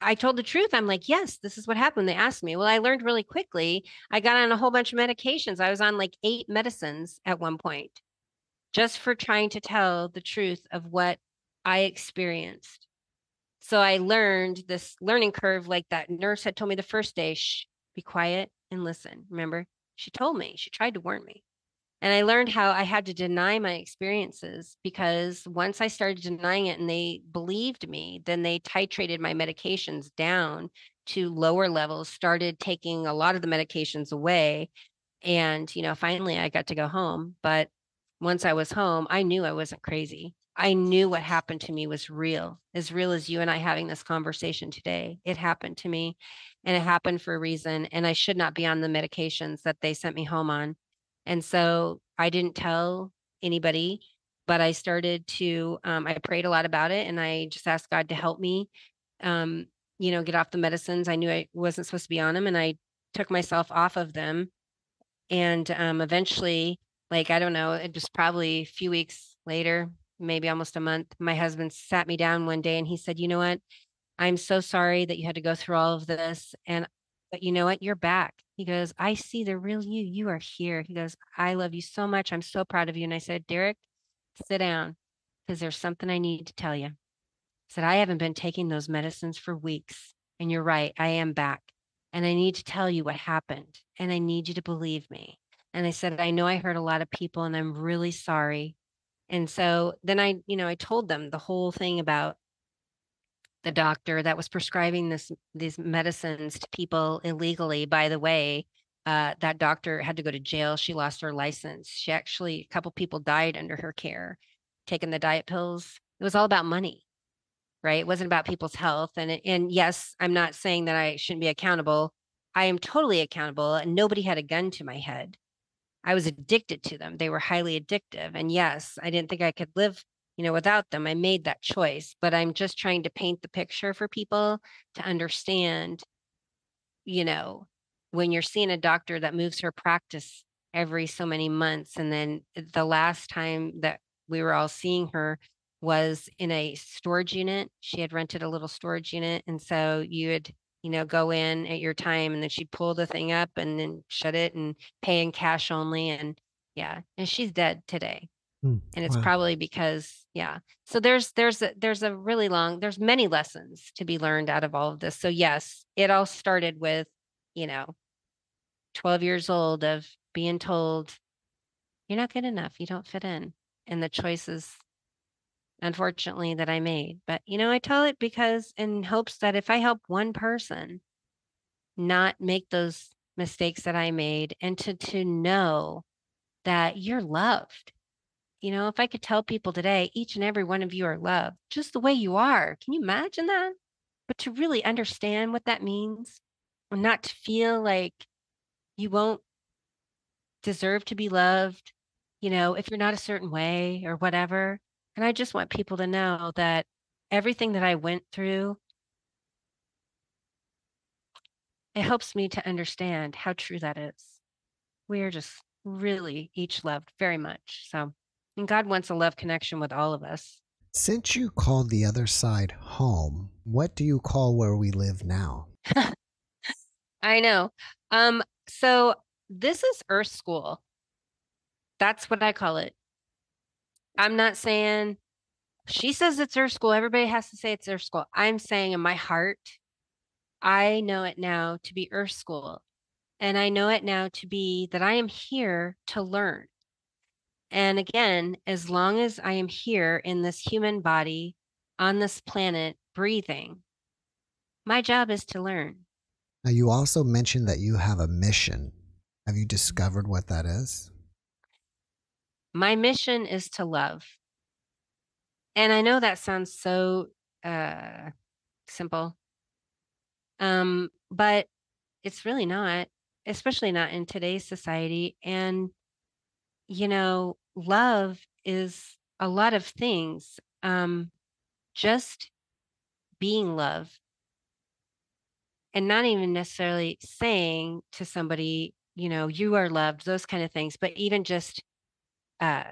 I told the truth. I'm like, yes, this is what happened. They asked me. Well, I learned really quickly. I got on a whole bunch of medications. I was on like eight medicines at one point just for trying to tell the truth of what I experienced. So I learned this learning curve, like that nurse had told me the first day shh, be quiet and listen. Remember, she told me, she tried to warn me. And I learned how I had to deny my experiences because once I started denying it and they believed me, then they titrated my medications down to lower levels, started taking a lot of the medications away. And, you know, finally I got to go home. But once I was home, I knew I wasn't crazy. I knew what happened to me was real, as real as you and I having this conversation today. It happened to me and it happened for a reason. And I should not be on the medications that they sent me home on. And so I didn't tell anybody, but I started to, um, I prayed a lot about it and I just asked God to help me, um, you know, get off the medicines. I knew I wasn't supposed to be on them and I took myself off of them. And um, eventually, like, I don't know, it was probably a few weeks later, maybe almost a month, my husband sat me down one day and he said, You know what? I'm so sorry that you had to go through all of this. And, but you know what? You're back. He goes, I see the real you. You are here. He goes, I love you so much. I'm so proud of you. And I said, Derek, sit down because there's something I need to tell you. I said, I haven't been taking those medicines for weeks. And you're right. I am back. And I need to tell you what happened. And I need you to believe me. And I said, I know I hurt a lot of people and I'm really sorry. And so then I, you know, I told them the whole thing about the doctor that was prescribing this these medicines to people illegally. By the way, uh, that doctor had to go to jail. She lost her license. She actually, a couple people died under her care, taking the diet pills. It was all about money, right? It wasn't about people's health. And and yes, I'm not saying that I shouldn't be accountable. I am totally accountable, and nobody had a gun to my head. I was addicted to them. They were highly addictive. And yes, I didn't think I could live, you know, without them. I made that choice, but I'm just trying to paint the picture for people to understand, you know, when you're seeing a doctor that moves her practice every so many months and then the last time that we were all seeing her was in a storage unit. She had rented a little storage unit and so you would you know, go in at your time and then she'd pull the thing up and then shut it and pay in cash only. And yeah, and she's dead today. Hmm, And it's wow. probably because, yeah. So there's there's a there's a really long there's many lessons to be learned out of all of this. So yes, it all started with, you know, 12 years old of being told you're not good enough, you don't fit in. And the choices unfortunately that I made. But you know, I tell it because in hopes that if I help one person not make those mistakes that I made and to to know that you're loved. You know, if I could tell people today, each and every one of you are loved just the way you are. Can you imagine that? But to really understand what that means and not to feel like you won't deserve to be loved, you know, if you're not a certain way or whatever. And I just want people to know that everything that I went through, it helps me to understand how true that is. We are just really each loved very much. So, and God wants a love connection with all of us. Since you called the other side home, what do you call where we live now? I know. Um, so this is Earth School. That's what I call it. I'm not saying she says it's Earth School. Everybody has to say it's Earth School. I'm saying in my heart, I know it now to be Earth School. And I know it now to be that I am here to learn. And again, as long as I am here in this human body on this planet breathing, my job is to learn. Now, you also mentioned that you have a mission. Have you discovered what that is? My mission is to love. And I know that sounds so uh, simple, um, but it's really not, especially not in today's society. And, you know, love is a lot of things. Um, just being love and not even necessarily saying to somebody, you know, you are loved, those kind of things, but even just uh,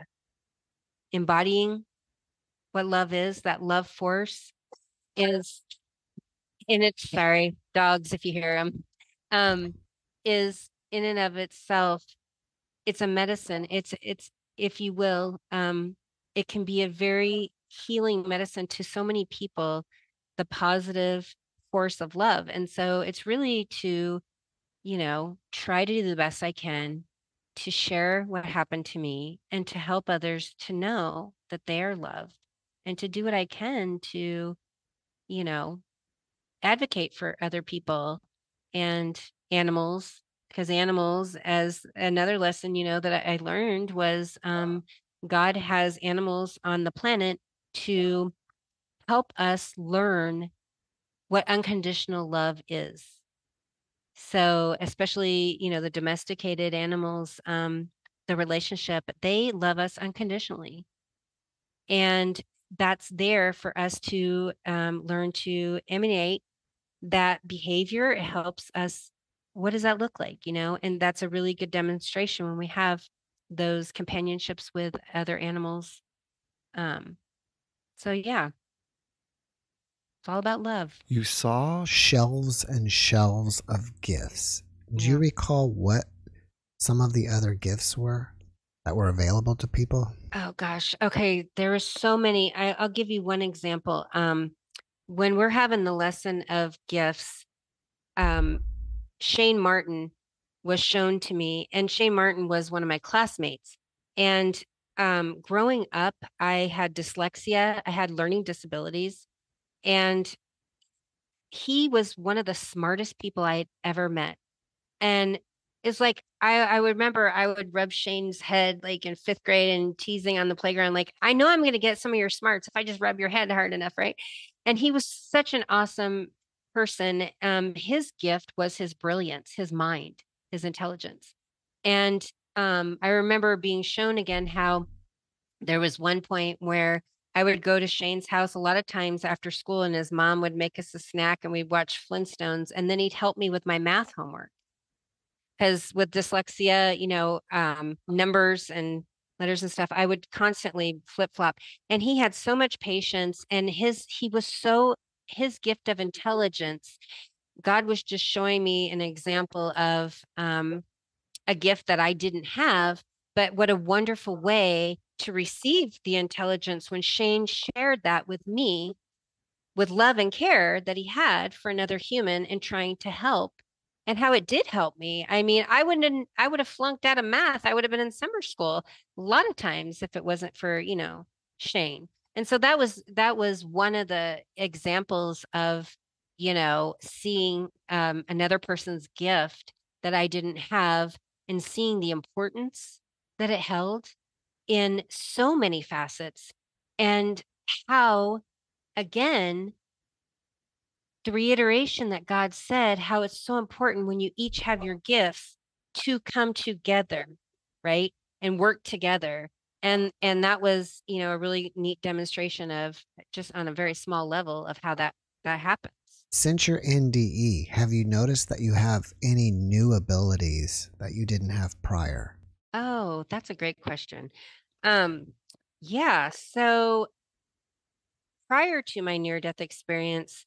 embodying what love is, that love force is, and it's sorry, dogs, if you hear them, um, is in and of itself, it's a medicine. It's, it's, if you will, um, it can be a very healing medicine to so many people, the positive force of love. And so it's really to, you know, try to do the best I can to share what happened to me and to help others to know that they are loved and to do what I can to, you know, advocate for other people and animals because animals as another lesson you know that i, learned was um, god has animals on the planet to help us learn what unconditional love is. So especially you know the domesticated animals um, the relationship they love us unconditionally. And that's there for us to um, learn to emanate that behavior. It helps us what does that look like you know and that's a really good demonstration when we have those companionships with other animals um so yeah. It's all about love. You saw shelves and shelves of gifts. Do you recall what some of the other gifts were that were available to people? oh gosh. Okay there are so many. I, i'll give you one example. Um when we're having the lesson of gifts um shane martin was shown to me and shane martin was one of my classmates and um growing up i had dyslexia i had learning disabilities and he was one of the smartest people i had ever met and it's like I, I would remember I would rub Shane's head like in fifth grade and teasing on the playground, like, I know I'm going to get some of your smarts if I just rub your head hard enough, right? And he was such an awesome person. Um, his gift was his brilliance, his mind, his intelligence. And um, I remember being shown again how there was one point where I would go to Shane's house a lot of times after school, and his mom would make us a snack and we'd watch Flintstones, and then he'd help me with my math homework because with dyslexia, you know, um, numbers and letters and stuff, I would constantly flip flop. And he had so much patience, and his he was so his gift of intelligence. God was just showing me an example of um, a gift that I didn't have, but what a wonderful way to receive the intelligence when Shane shared that with me with love and care that he had for another human and trying to help and how it did help me. I mean, I wouldn't I would have flunked out of math. I would have been in summer school a lot of times if it wasn't for, you know, Shane. And so that was that was one of the examples of, you know, seeing um, another person's gift that I didn't have and seeing the importance that it held in so many facets and how again the reiteration that God said how it's so important when you each have your gifts to come together, right? And work together. And and that was, you know, a really neat demonstration of just on a very small level of how that that happens. Since you're NDE, have you noticed that you have any new abilities that you didn't have prior? Oh, that's a great question. Um yeah, so prior to my near death experience,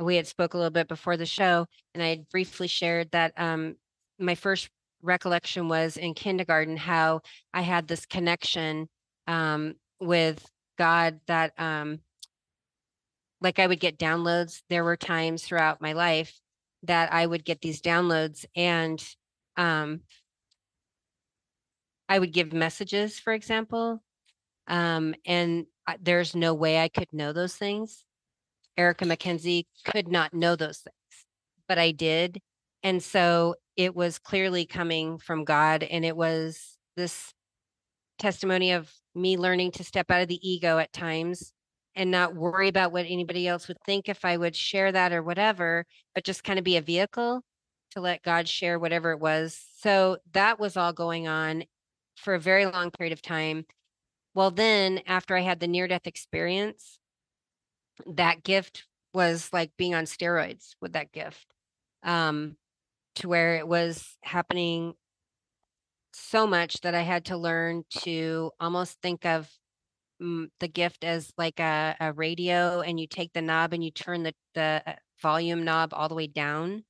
we had spoke a little bit before the show and I had briefly shared that um my first recollection was in kindergarten how I had this connection um with God that um like I would get downloads. There were times throughout my life that I would get these downloads and um I would give messages, for example. Um, and there's no way I could know those things. Erica McKenzie could not know those things, but I did. And so it was clearly coming from God. And it was this testimony of me learning to step out of the ego at times and not worry about what anybody else would think if I would share that or whatever, but just kind of be a vehicle to let God share whatever it was. So that was all going on for a very long period of time. Well, then after I had the near death experience, that gift was like being on steroids with that gift. Um, to where it was happening so much that I had to learn to almost think of mm, the gift as like a, a radio and you take the knob and you turn the, the uh, volume knob all the way down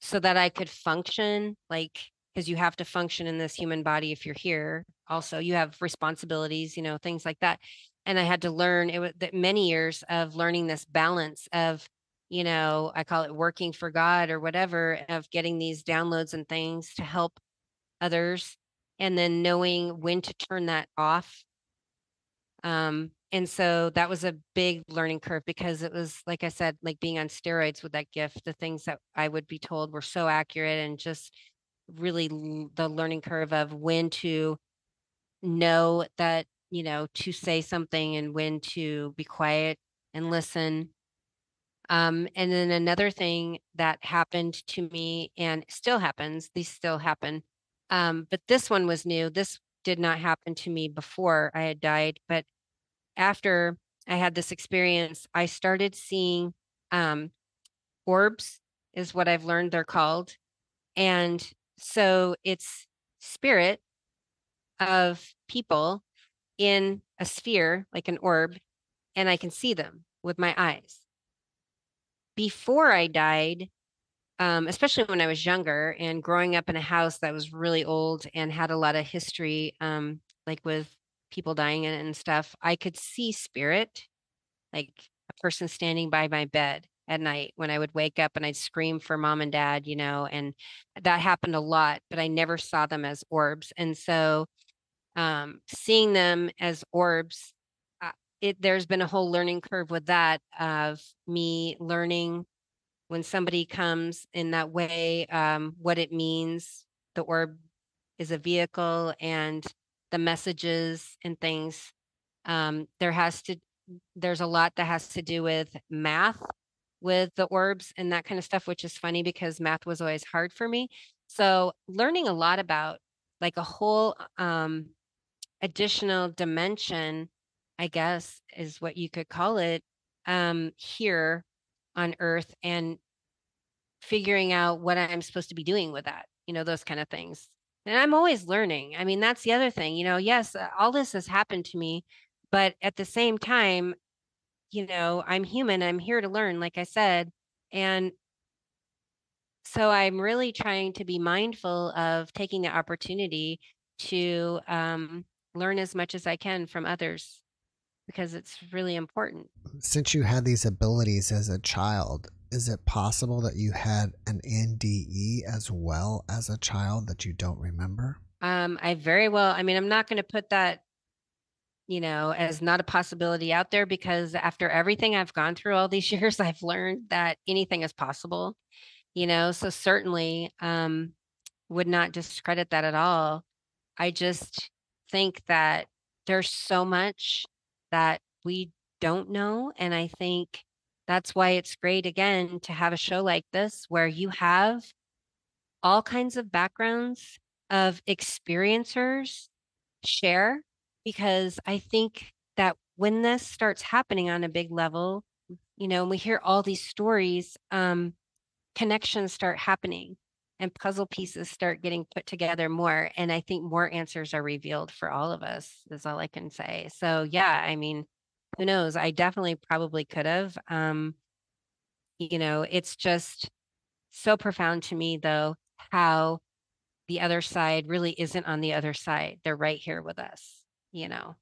so that I could function like because you have to function in this human body if you're here also you have responsibilities you know things like that and I had to learn it was many years of learning this balance of you know I call it working for God or whatever of getting these downloads and things to help others and then knowing when to turn that off um and so that was a big learning curve because it was like i said like being on steroids with that gift the things that i would be told were so accurate and just really the learning curve of when to know that, you know, to say something and when to be quiet and listen. Um, and then another thing that happened to me and still happens, these still happen. Um, but this one was new. This did not happen to me before I had died, but after I had this experience, I started seeing um, orbs, is what I've learned they're called. And so it's spirit of people in a sphere, like an orb, and I can see them with my eyes. Before I died, um, especially when I was younger and growing up in a house that was really old and had a lot of history, um, like with people dying in it and stuff, I could see spirit, like a person standing by my bed at night when I would wake up and I'd scream for mom and dad, you know, and that happened a lot, but I never saw them as orbs. And so um, seeing them as orbs, it there's been a whole learning curve with that of me learning when somebody comes in that way, um, what it means. The orb is a vehicle and the messages and things. Um, there has to, there's a lot that has to do with math with the orbs and that kind of stuff, which is funny because math was always hard for me. So learning a lot about like a whole um, additional dimension, I guess is what you could call it, um, here on Earth and figuring out what I'm supposed to be doing with that, you know, those kind of things. And I'm always learning. I mean, that's the other thing, you know, yes, uh, all this has happened to me, but at the same time, you know, I'm human. I'm here to learn, like I said. And so I'm really trying to be mindful of taking the opportunity to um, learn as much as I can from others because it's really important. Since you had these abilities as a child, is it possible that you had an NDE as well as a child that you don't remember? Um, I very well, I mean, I'm not going to put that, you know, as not a possibility out there because after everything I've gone through all these years, I've learned that anything is possible, you know, so certainly um, would not discredit that at all. I just think that there's so much that we don't know. And I think that's why it's great again to have a show like this where you have all kinds of backgrounds of experiencers share because I think that when this starts happening on a big level, you know, and we hear all these stories, um, connections start happening and puzzle pieces start getting put together more. And I think more answers are revealed for all of us, is all I can say. So, yeah, I mean, who knows? I definitely probably could have. Um, you know, it's just so profound to me, though, how the other side really isn't on the other side. They're right here with us, you know,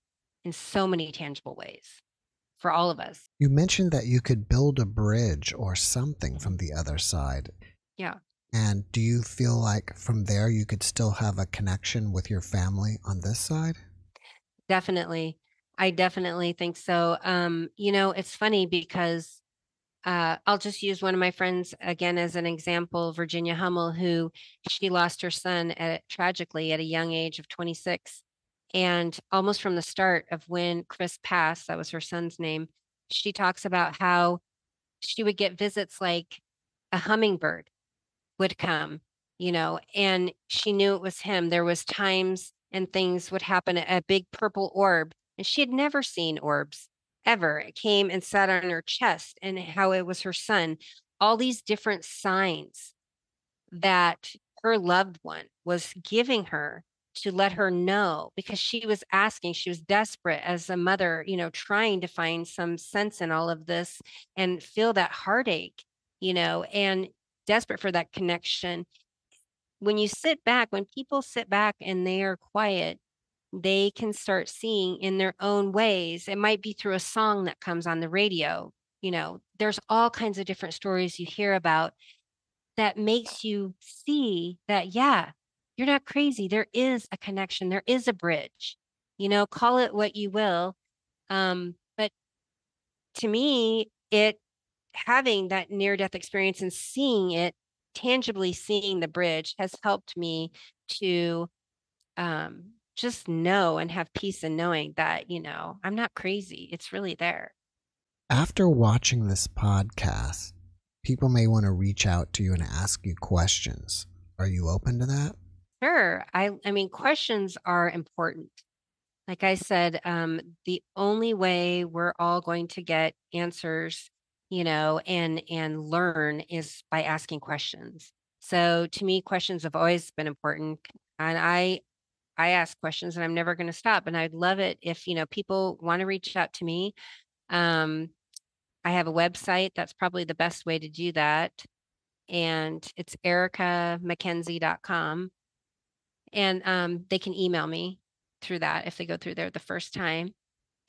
in so many tangible ways for all of us. You mentioned that you could build a bridge or something from the other side. Yeah. And do you feel like from there you could still have a connection with your family on this side? Definitely. I definitely think so. Um, you know, it's funny because uh, I'll just use one of my friends again as an example, Virginia Hummel, who she lost her son at tragically at a young age of 26. And almost from the start of when Chris passed, that was her son's name, she talks about how she would get visits like a hummingbird would come, you know, and she knew it was him. There was times and things would happen, a big purple orb, and she had never seen orbs ever. It came and sat on her chest and how it was her son. All these different signs that her loved one was giving her to let her know because she was asking she was desperate as a mother you know trying to find some sense in all of this and feel that heartache you know and desperate for that connection when you sit back when people sit back and they are quiet they can start seeing in their own ways it might be through a song that comes on the radio you know there's all kinds of different stories you hear about that makes you see that yeah you're not crazy. There is a connection, there is a bridge. You know, call it what you will. Um, but to me, it having that near death experience and seeing it tangibly seeing the bridge has helped me to um, just know and have peace in knowing that, you know, I'm not crazy. It's really there. After watching this podcast, people may want to reach out to you and ask you questions. Are you open to that? Sure. I I mean questions are important. Like I said, um, the only way we're all going to get answers, you know, and and learn is by asking questions. So to me, questions have always been important. And I I ask questions and I'm never going to stop. And I'd love it if, you know, people want to reach out to me. Um, I have a website. That's probably the best way to do that. And it's ericamckenzie.com. And um, they can email me through that if they go through there the first time.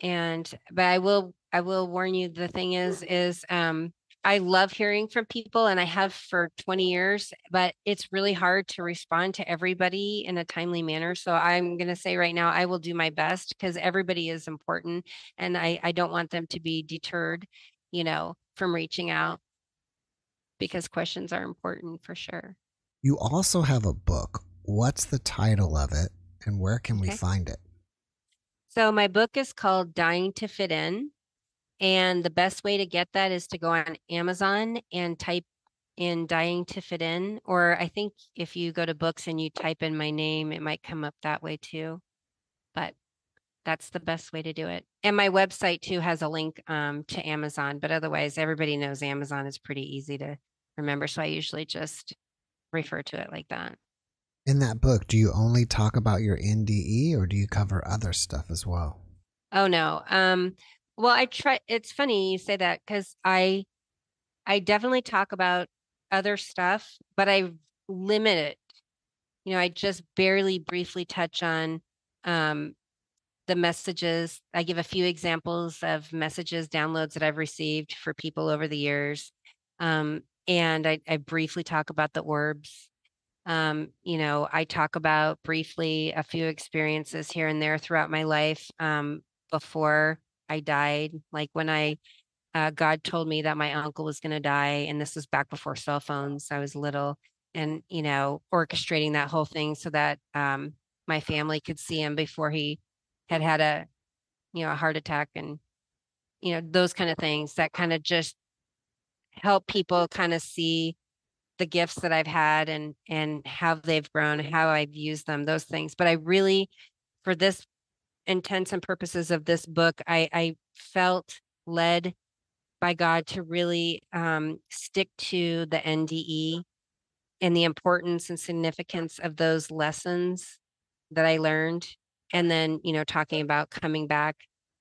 And but I will I will warn you the thing is is um I love hearing from people and I have for 20 years, but it's really hard to respond to everybody in a timely manner. So I'm going to say right now, I will do my best because everybody is important and I, I don't want them to be deterred, you know, from reaching out because questions are important for sure. You also have a book. What's the title of it and where can we find it? So my book is called Dying to Fit In. And the best way to get that is to go on Amazon and type in Dying to Fit In. Or I think if you go to books and you type in my name, it might come up that way too. But that's the best way to do it. And my website too has a link um, to Amazon, but otherwise, everybody knows Amazon is pretty easy to remember. So I usually just refer to it like that. In that book, do you only talk about your NDE or do you cover other stuff as well? Oh no. Um well I try it's funny you say that cuz I I definitely talk about other stuff, but I limit it. You know, I just barely briefly touch on um the messages. I give a few examples of messages downloads that I've received for people over the years. Um and I, I briefly talk about the orbs. Um, you know, I talk about briefly a few experiences here and there throughout my life. Um, before I died. Like when I, uh, God told me that my uncle was going to die, and this was back before cell phones. I was little, and you know, orchestrating that whole thing so that um, my family could see him before he had had a, you know, a heart attack, and you know, those kind of things that kind of just help people kind of see the gifts that I've had and and how they've grown, how I've used them, those things. But I really, for this intents and purposes of this book, I, I felt led by God to really um, stick to the NDE and the importance and significance of those lessons that I learned. And then, you know, talking about coming back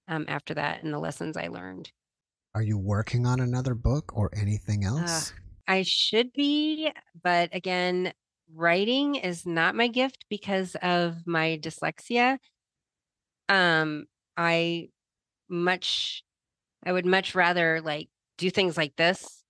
um, after that and the lessons I learned. Are you working on another book or anything Uh, else? I should be, but again, writing is not my gift because of my dyslexia. Um, I much I would much rather like do things like this,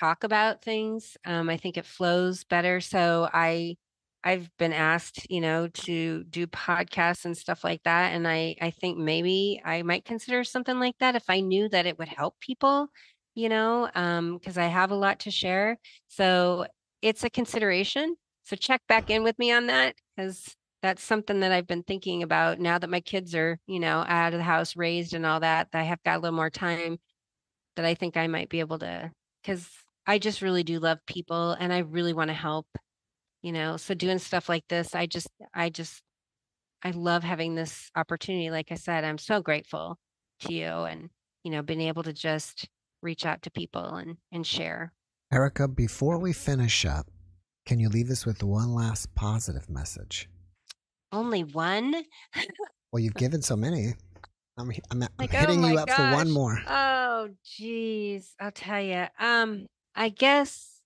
talk about things. Um, I think it flows better. So I I've been asked, you know, to do podcasts and stuff like that. And I I think maybe I might consider something like that if I knew that it would help people, you know, um, because I have a lot to share. So it's a consideration. So check back in with me on that because that's something that I've been thinking about now that my kids are, you know, out of the house, raised and all that, that I have got a little more time that I think I might be able to, because I just really do love people and I really want to help, you know. So doing stuff like this, I just, I just, I love having this opportunity. Like I said, I'm so grateful to you and, you know, being able to just reach out to people and and share. Erica, before we finish up, can you leave us with one last positive message? Only one? Well, you've given so many. I'm, I'm, I'm Like, oh hitting you my up for one more. Oh, geez. I'll tell you. Um, I guess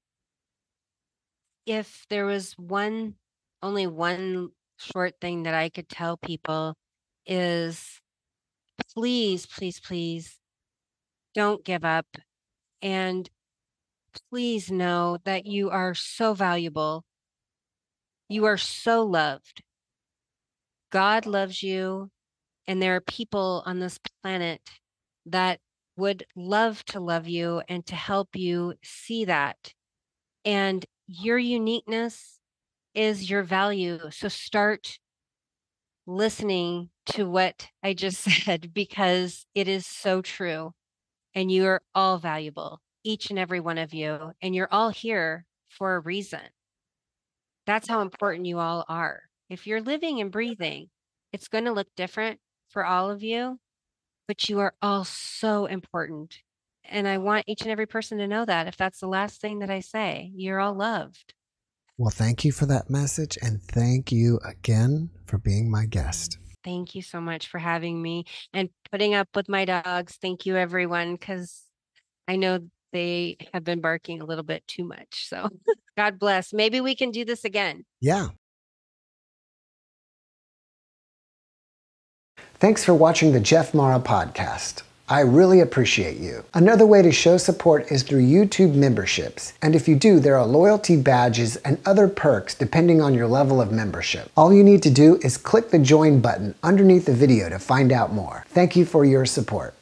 if there was one, only one short thing that I could tell people is please, please, please don't give up. And please know that you are so valuable. You are so loved. God loves you. And there are people on this planet that would love to love you and to help you see that. And your uniqueness is your value. So start listening to what I just said because it is so true. And you are all valuable, each and every one of you. And you're all here for a reason. That's how important you all are. If you're living and breathing, it's going to look different for all of you, but you are all so important. And I want each and every person to know that if that's the last thing that I say, you're all loved. Well, thank you for that message. And thank you again for being my guest. Thank you so much for having me and putting up with my dogs. Thank you, everyone, because I know they have been barking a little bit too much. So God bless. Maybe we can do this again. Yeah. Thanks for watching the Jeff Mara podcast. I really appreciate you. Another way to show support is through YouTube memberships. And if you do, there are loyalty badges and other perks depending on your level of membership. All you need to do is click the join button underneath the video to find out more. Thank you for your support.